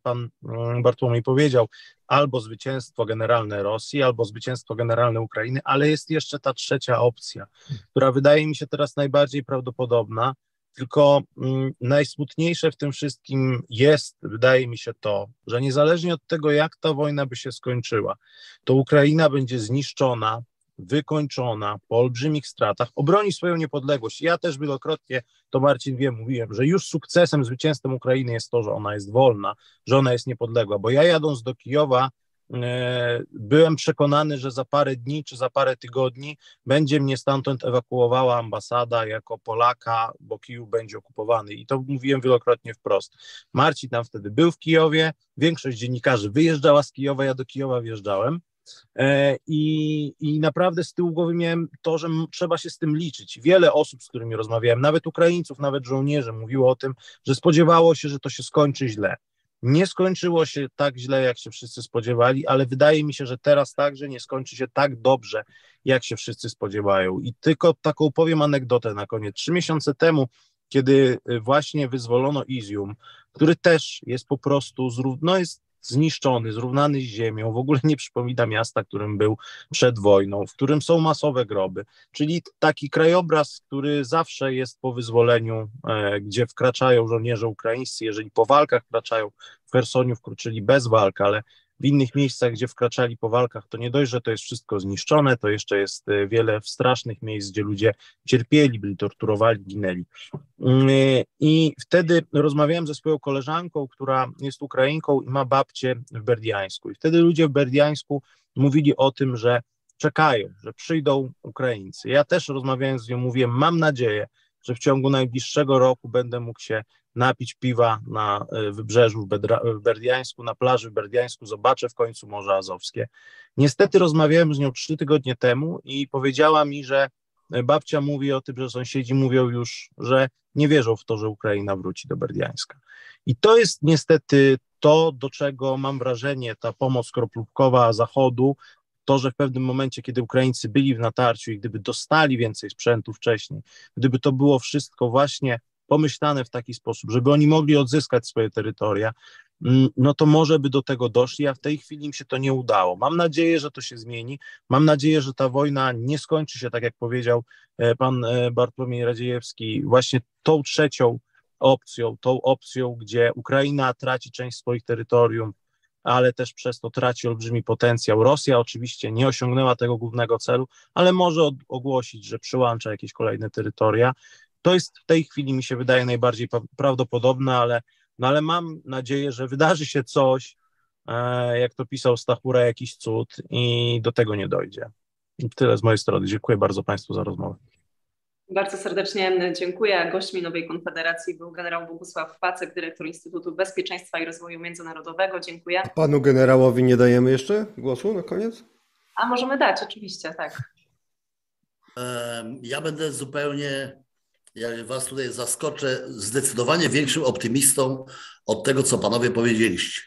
pan mm, Bartłomiej powiedział, albo zwycięstwo generalne Rosji, albo zwycięstwo generalne Ukrainy, ale jest jeszcze ta trzecia opcja, która wydaje mi się teraz najbardziej prawdopodobna, tylko mm, najsmutniejsze w tym wszystkim jest, wydaje mi się, to, że niezależnie od tego, jak ta wojna by się skończyła, to Ukraina będzie zniszczona, wykończona po olbrzymich stratach, obroni swoją niepodległość. Ja też wielokrotnie, to Marcin wie, mówiłem, że już sukcesem, zwycięstwem Ukrainy jest to, że ona jest wolna, że ona jest niepodległa, bo ja jadąc do Kijowa, E, byłem przekonany, że za parę dni czy za parę tygodni będzie mnie stamtąd ewakuowała ambasada jako Polaka, bo Kijów będzie okupowany. I to mówiłem wielokrotnie wprost. Marcin tam wtedy był w Kijowie, większość dziennikarzy wyjeżdżała z Kijowa, ja do Kijowa wjeżdżałem. E, I, I naprawdę z tyłu głowy miałem to, że trzeba się z tym liczyć. Wiele osób, z którymi rozmawiałem, nawet Ukraińców, nawet żołnierzy, mówiło o tym, że spodziewało się, że to się skończy źle. Nie skończyło się tak źle, jak się wszyscy spodziewali, ale wydaje mi się, że teraz także nie skończy się tak dobrze, jak się wszyscy spodziewają. I tylko taką powiem anegdotę na koniec. Trzy miesiące temu, kiedy y, właśnie wyzwolono Izium, który też jest po prostu, no jest zniszczony, zrównany z ziemią, w ogóle nie przypomina miasta, którym był przed wojną, w którym są masowe groby, czyli taki krajobraz, który zawsze jest po wyzwoleniu, e, gdzie wkraczają żołnierze ukraińscy, jeżeli po walkach wkraczają, w Hersoniu wkroczyli bez walk, ale w innych miejscach, gdzie wkraczali po walkach, to nie dość, że to jest wszystko zniszczone, to jeszcze jest e, wiele strasznych miejsc, gdzie ludzie cierpieli, byli torturowani, ginęli. Mm, e, I wtedy rozmawiałem ze swoją koleżanką, która jest Ukrainką i ma babcię w Berdiańsku. I wtedy ludzie w Berdiańsku mówili o tym, że czekają, że przyjdą Ukraińcy. Ja też rozmawiając z nią mówiłem, mam nadzieję, że w ciągu najbliższego roku będę mógł się napić piwa na e, wybrzeżu w, Bedra, w Berdiańsku, na plaży w Berdiańsku, zobaczę w końcu Morze Azowskie. Niestety rozmawiałem z nią trzy tygodnie temu i powiedziała mi, że e, babcia mówi o tym, że sąsiedzi mówią już, że nie wierzą w to, że Ukraina wróci do Berdiańska. I to jest niestety to, do czego mam wrażenie ta pomoc kroplówkowa Zachodu, to, że w pewnym momencie, kiedy Ukraińcy byli w natarciu i gdyby dostali więcej sprzętu wcześniej, gdyby to było wszystko właśnie pomyślane w taki sposób, żeby oni mogli odzyskać swoje terytoria, mm, no to może by do tego doszli, a w tej chwili im się to nie udało. Mam nadzieję, że to się zmieni. Mam nadzieję, że ta wojna nie skończy się, tak jak powiedział e, pan e, Bartłomiej Radziejewski, właśnie tą trzecią opcją, tą opcją, gdzie Ukraina traci część swoich terytorium, ale też przez to traci olbrzymi potencjał. Rosja oczywiście nie osiągnęła tego głównego celu, ale może ogłosić, że przyłącza jakieś kolejne terytoria. To jest w tej chwili, mi się wydaje, najbardziej prawdopodobne, ale, no ale mam nadzieję, że wydarzy się coś, e, jak to pisał Stachura, jakiś cud i do tego nie dojdzie. I tyle z mojej strony. Dziękuję bardzo Państwu za rozmowę. Bardzo serdecznie dziękuję. Gośćmi Nowej Konfederacji był generał Bogusław Pacek, dyrektor Instytutu Bezpieczeństwa i Rozwoju Międzynarodowego. Dziękuję. A panu generałowi nie dajemy jeszcze głosu na koniec? A możemy dać, oczywiście, tak. Ja będę zupełnie, jak was tutaj zaskoczę, zdecydowanie większym optymistą od tego, co panowie powiedzieliście.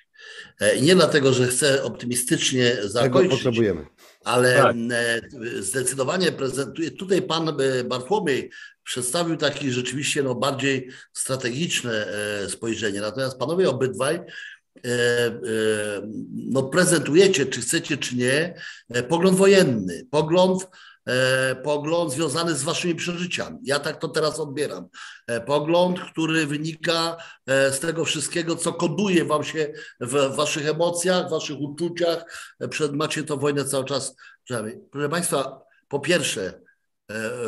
E, nie dlatego, że chcę optymistycznie zakończyć. Tego potrzebujemy ale tak. E, zdecydowanie prezentuje, tutaj pan e, Bartłomiej przedstawił takie rzeczywiście no, bardziej strategiczne spojrzenie, natomiast panowie obydwaj no, prezentujecie, czy chcecie, czy nie, pogląd wojenny, pogląd pogląd związany z waszymi przeżyciami. Ja tak to teraz odbieram. E, pogląd, który wynika e, z tego wszystkiego, co koduje wam się w waszych emocjach, w waszych uczuciach. Przed macie to wojnę cały czas. Proszę Państwa, po pierwsze,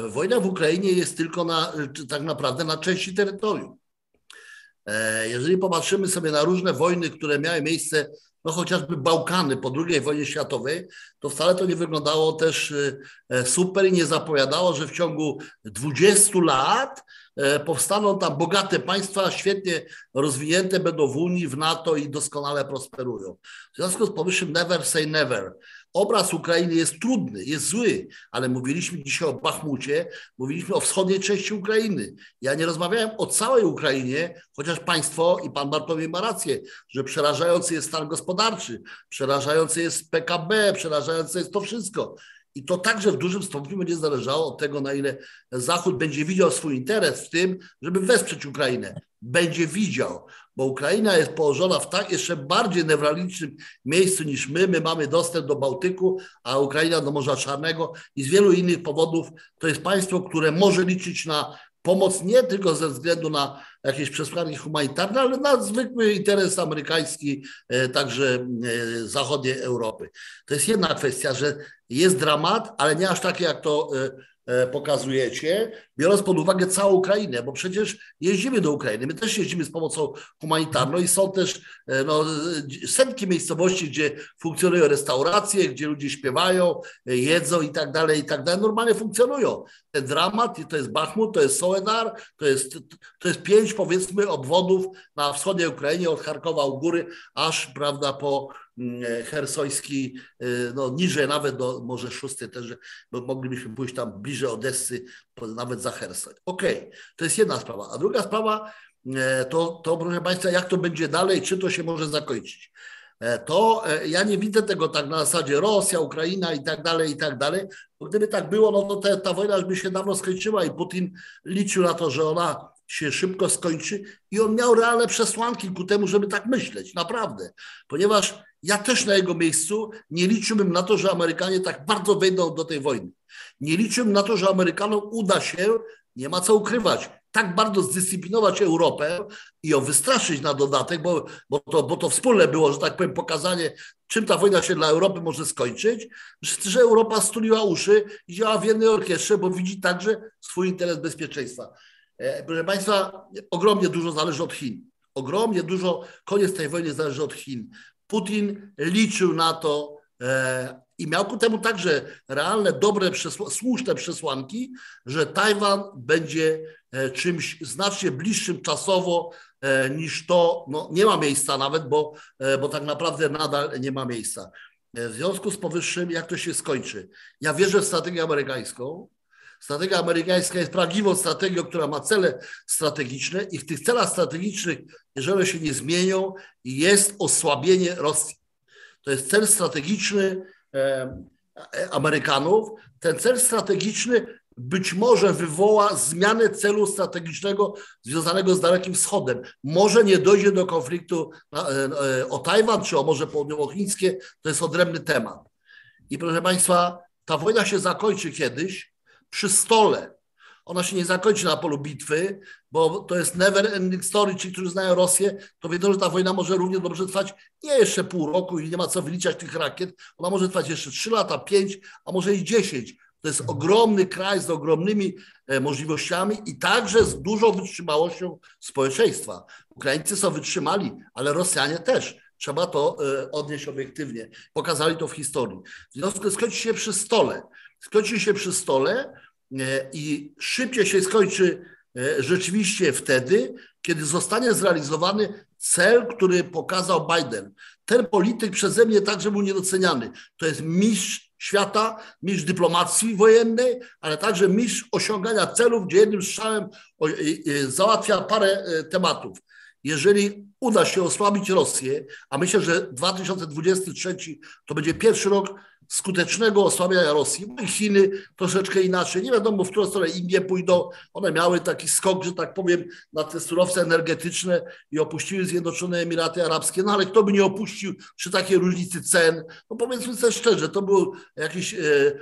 wojna w Ukrainie jest tylko na, tak naprawdę na części terytorium. Jeżeli popatrzymy sobie na różne wojny, które miały miejsce no chociażby Bałkany po II wojnie światowej, to wcale to nie wyglądało też y, e, super i nie zapowiadało, że w ciągu 20 lat e, powstaną tam bogate państwa, świetnie rozwinięte, będą w Unii, w NATO i doskonale prosperują. W związku z powyższym never say never. Obraz Ukrainy jest trudny, jest zły, ale mówiliśmy dzisiaj o Bachmucie, mówiliśmy o wschodniej części Ukrainy. Ja nie rozmawiałem o całej Ukrainie, chociaż państwo i pan Bartłomiej ma rację, że przerażający jest stan gospodarczy, przerażający jest PKB, przerażające jest to wszystko. I to także w dużym stopniu będzie zależało od tego, na ile Zachód będzie widział swój interes w tym, żeby wesprzeć Ukrainę. Będzie widział, bo Ukraina jest położona w tak jeszcze bardziej newralgicznym miejscu niż my. My mamy dostęp do Bałtyku, a Ukraina do Morza Czarnego i z wielu innych powodów to jest państwo, które może liczyć na pomoc nie tylko ze względu na jakieś przesłanki humanitarne, ale na zwykły interes amerykański, e, także e, zachodniej Europy. To jest jedna kwestia, że jest dramat, ale nie aż taki, jak to e, pokazujecie, biorąc pod uwagę całą Ukrainę, bo przecież jeździmy do Ukrainy, my też jeździmy z pomocą humanitarną i są też e, no, setki miejscowości, gdzie funkcjonują restauracje, gdzie ludzie śpiewają, e, jedzą i tak dalej, i tak dalej, normalnie funkcjonują. Ten dramat, to jest Bachmut, to jest Soledar, to jest, to jest pięć powiedzmy obwodów na wschodniej Ukrainie, od Charkowa u góry, aż prawda po Mm, e, hersoński, e, no niżej nawet do może szósty też, bo moglibyśmy pójść tam bliżej Odessy, nawet za Hersoń. Okej, okay. to jest jedna sprawa. A druga sprawa e, to, to, proszę Państwa, jak to będzie dalej, czy to się może zakończyć. To ja nie widzę tego tak na zasadzie Rosja, Ukraina i tak dalej, i tak dalej, bo gdyby tak było, no to te, ta wojna już by się dawno skończyła i Putin liczył na to, że ona się szybko skończy i on miał realne przesłanki ku temu, żeby tak myśleć, naprawdę. Ponieważ ja też na jego miejscu nie liczyłbym na to, że Amerykanie tak bardzo wejdą do tej wojny. Nie liczyłbym na to, że Amerykanom uda się, nie ma co ukrywać, tak bardzo zdyscyplinować Europę i ją wystraszyć na dodatek, bo, bo, to, bo to wspólne było, że tak powiem, pokazanie, czym ta wojna się dla Europy może skończyć, że Europa stuliła uszy i działa w jednej orkiestrze, bo widzi także swój interes bezpieczeństwa. E, proszę Państwa, ogromnie dużo zależy od Chin. Ogromnie dużo, koniec tej wojny zależy od Chin. Putin liczył na to e, i miał ku temu także realne, dobre, słuszne przesłanki, że Tajwan będzie e, czymś znacznie bliższym czasowo e, niż to, no nie ma miejsca nawet, bo, bo tak naprawdę nadal nie ma miejsca. W związku z powyższym, jak to się skończy? Ja wierzę w strategię amerykańską, Strategia amerykańska jest prawdziwą strategią, która ma cele strategiczne i w tych celach strategicznych, jeżeli się nie zmienią, jest osłabienie Rosji. To jest cel strategiczny e, Amerykanów. Ten cel strategiczny być może wywoła zmianę celu strategicznego związanego z Dalekim Wschodem. Może nie dojdzie do konfliktu e, e, o Tajwan czy o Morze Południowochińskie, to jest odrębny temat. I proszę Państwa, ta wojna się zakończy kiedyś, przy stole. Ona się nie zakończy na polu bitwy, bo to jest never ending story. Ci, którzy znają Rosję, to wiedzą, że ta wojna może równie dobrze trwać nie jeszcze pół roku i nie ma co wyliczać tych rakiet. Ona może trwać jeszcze 3 lata, 5, a może i 10. To jest ogromny kraj z ogromnymi e, możliwościami i także z dużą wytrzymałością społeczeństwa. Ukraińcy są wytrzymali, ale Rosjanie też. Trzeba to e, odnieść obiektywnie. Pokazali to w historii. W związku z tym skończy się przy stole skończy się przy stole e, i szybciej się skończy e, rzeczywiście wtedy, kiedy zostanie zrealizowany cel, który pokazał Biden. Ten polityk przeze mnie także był niedoceniany. To jest mistrz świata, mistrz dyplomacji wojennej, ale także mistrz osiągania celów, gdzie jednym strzałem załatwia parę e, tematów. Jeżeli uda się osłabić Rosję, a myślę, że 2023 to będzie pierwszy rok skutecznego osłabiania Rosji. No Chiny troszeczkę inaczej. Nie wiadomo, w którą stronę Indie pójdą. One miały taki skok, że tak powiem, na te surowce energetyczne i opuściły Zjednoczone Emiraty Arabskie. No ale kto by nie opuścił przy takiej różnicy cen? No powiedzmy sobie szczerze, to był jakiś e,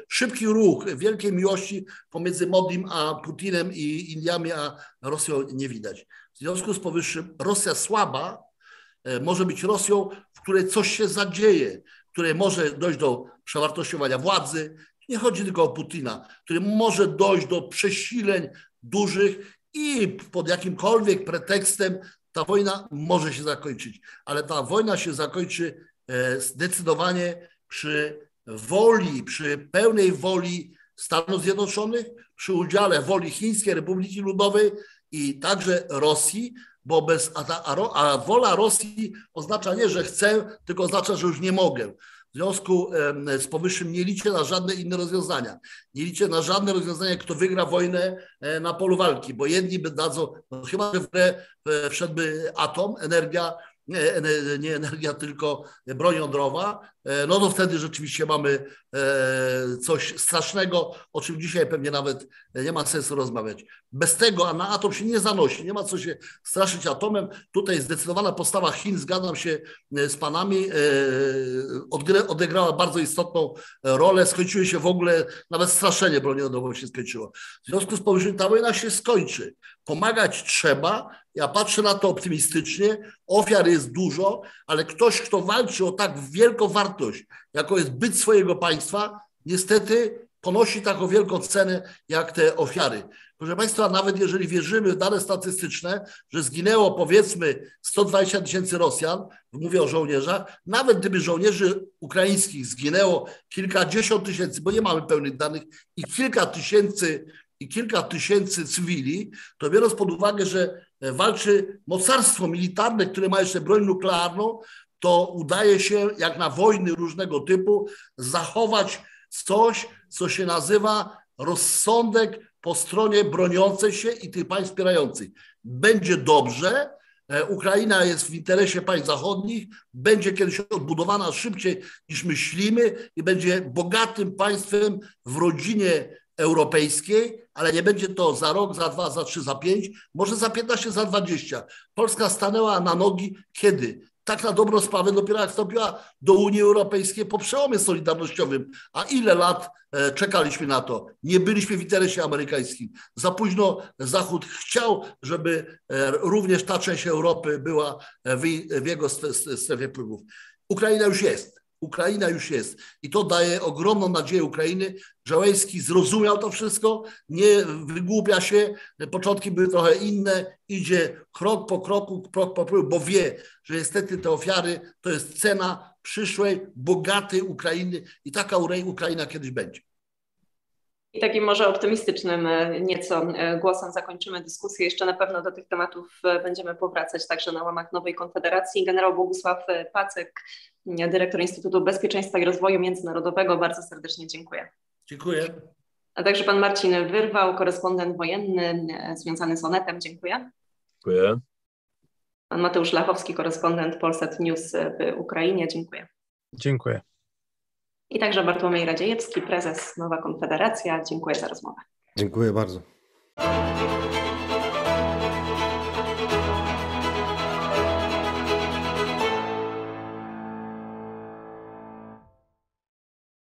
szybki ruch wielkiej miłości pomiędzy Modim a Putinem i Indiami, a Rosją nie widać. W związku z powyższym Rosja słaba e, może być Rosją, w której coś się zadzieje, której może dojść do przewartościowania władzy. Nie chodzi tylko o Putina, który może dojść do przesileń dużych i pod jakimkolwiek pretekstem ta wojna może się zakończyć. Ale ta wojna się zakończy e, zdecydowanie przy woli, przy pełnej woli Stanów Zjednoczonych, przy udziale woli Chińskiej Republiki Ludowej i także Rosji, bo bez, a, a, a wola Rosji oznacza nie, że chcę, tylko oznacza, że już nie mogę. W związku z powyższym nie liczę na żadne inne rozwiązania. Nie liczę na żadne rozwiązania, kto wygra wojnę na polu walki, bo jedni by dadzą, no chyba że grę wszedłby atom, energia nie, energia, tylko broń jądrowa, e, no to wtedy rzeczywiście mamy e, coś strasznego, o czym dzisiaj pewnie nawet nie ma sensu rozmawiać. Bez tego, a na atom się nie zanosi, nie ma co się straszyć atomem. Tutaj zdecydowana postawa Chin, zgadzam się e, z panami, odegrała bardzo istotną rolę. Skończyły się w ogóle, nawet straszenie broni jądrową się skończyło. W związku z powyższym ta wojna się skończy. Pomagać trzeba. Ja patrzę na to optymistycznie. Ofiar jest dużo, ale ktoś, kto walczy o tak wielką wartość, jaką jest byt swojego państwa, niestety ponosi taką wielką cenę jak te ofiary. Proszę Państwa, nawet jeżeli wierzymy w dane statystyczne, że zginęło powiedzmy 120 tysięcy Rosjan, mówię o żołnierzach, nawet gdyby żołnierzy ukraińskich zginęło kilkadziesiąt tysięcy, bo nie mamy pełnych danych, i kilka tysięcy i kilka tysięcy cywili, to biorąc pod uwagę, że walczy mocarstwo militarne, które ma jeszcze broń nuklearną, to udaje się, jak na wojny różnego typu, zachować coś, co się nazywa rozsądek po stronie broniącej się i tych państw wspierających. Będzie dobrze, e, Ukraina jest w interesie państw zachodnich, będzie kiedyś odbudowana szybciej niż myślimy i będzie bogatym państwem w rodzinie europejskiej, ale nie będzie to za rok, za dwa, za trzy, za pięć, może za 15, za 20. Polska stanęła na nogi kiedy? Tak na dobrą sprawę dopiero jak wstąpiła do Unii Europejskiej po przełomie solidarnościowym. A ile lat e, czekaliśmy na to? Nie byliśmy w interesie amerykańskim. Za późno Zachód chciał, żeby e, również ta część Europy była w jego strefie wpływów. Ukraina już jest. Ukraina już jest. I to daje ogromną nadzieję Ukrainy. Żałęski zrozumiał to wszystko, nie wygłupia się. Początki były trochę inne, idzie krok po kroku, krok po kroku, bo wie, że niestety te ofiary to jest cena przyszłej, bogatej Ukrainy i taka Ukraina kiedyś będzie. I takim może optymistycznym e, nieco e, głosem zakończymy dyskusję. Jeszcze na pewno do tych tematów e, będziemy powracać także na łamach Nowej Konfederacji. Generał Bogusław Pacek, dyrektor Instytutu Bezpieczeństwa i Rozwoju Międzynarodowego, bardzo serdecznie dziękuję. Dziękuję. A także pan Marcin Wyrwał, korespondent wojenny związany z Onetem. Dziękuję. Dziękuję. Pan Mateusz Lachowski, korespondent Polsat News w Ukrainie. Dziękuję. Dziękuję. I także Bartłomiej Radziejewski, prezes Nowa Konfederacja. Dziękuję za rozmowę. Dziękuję bardzo.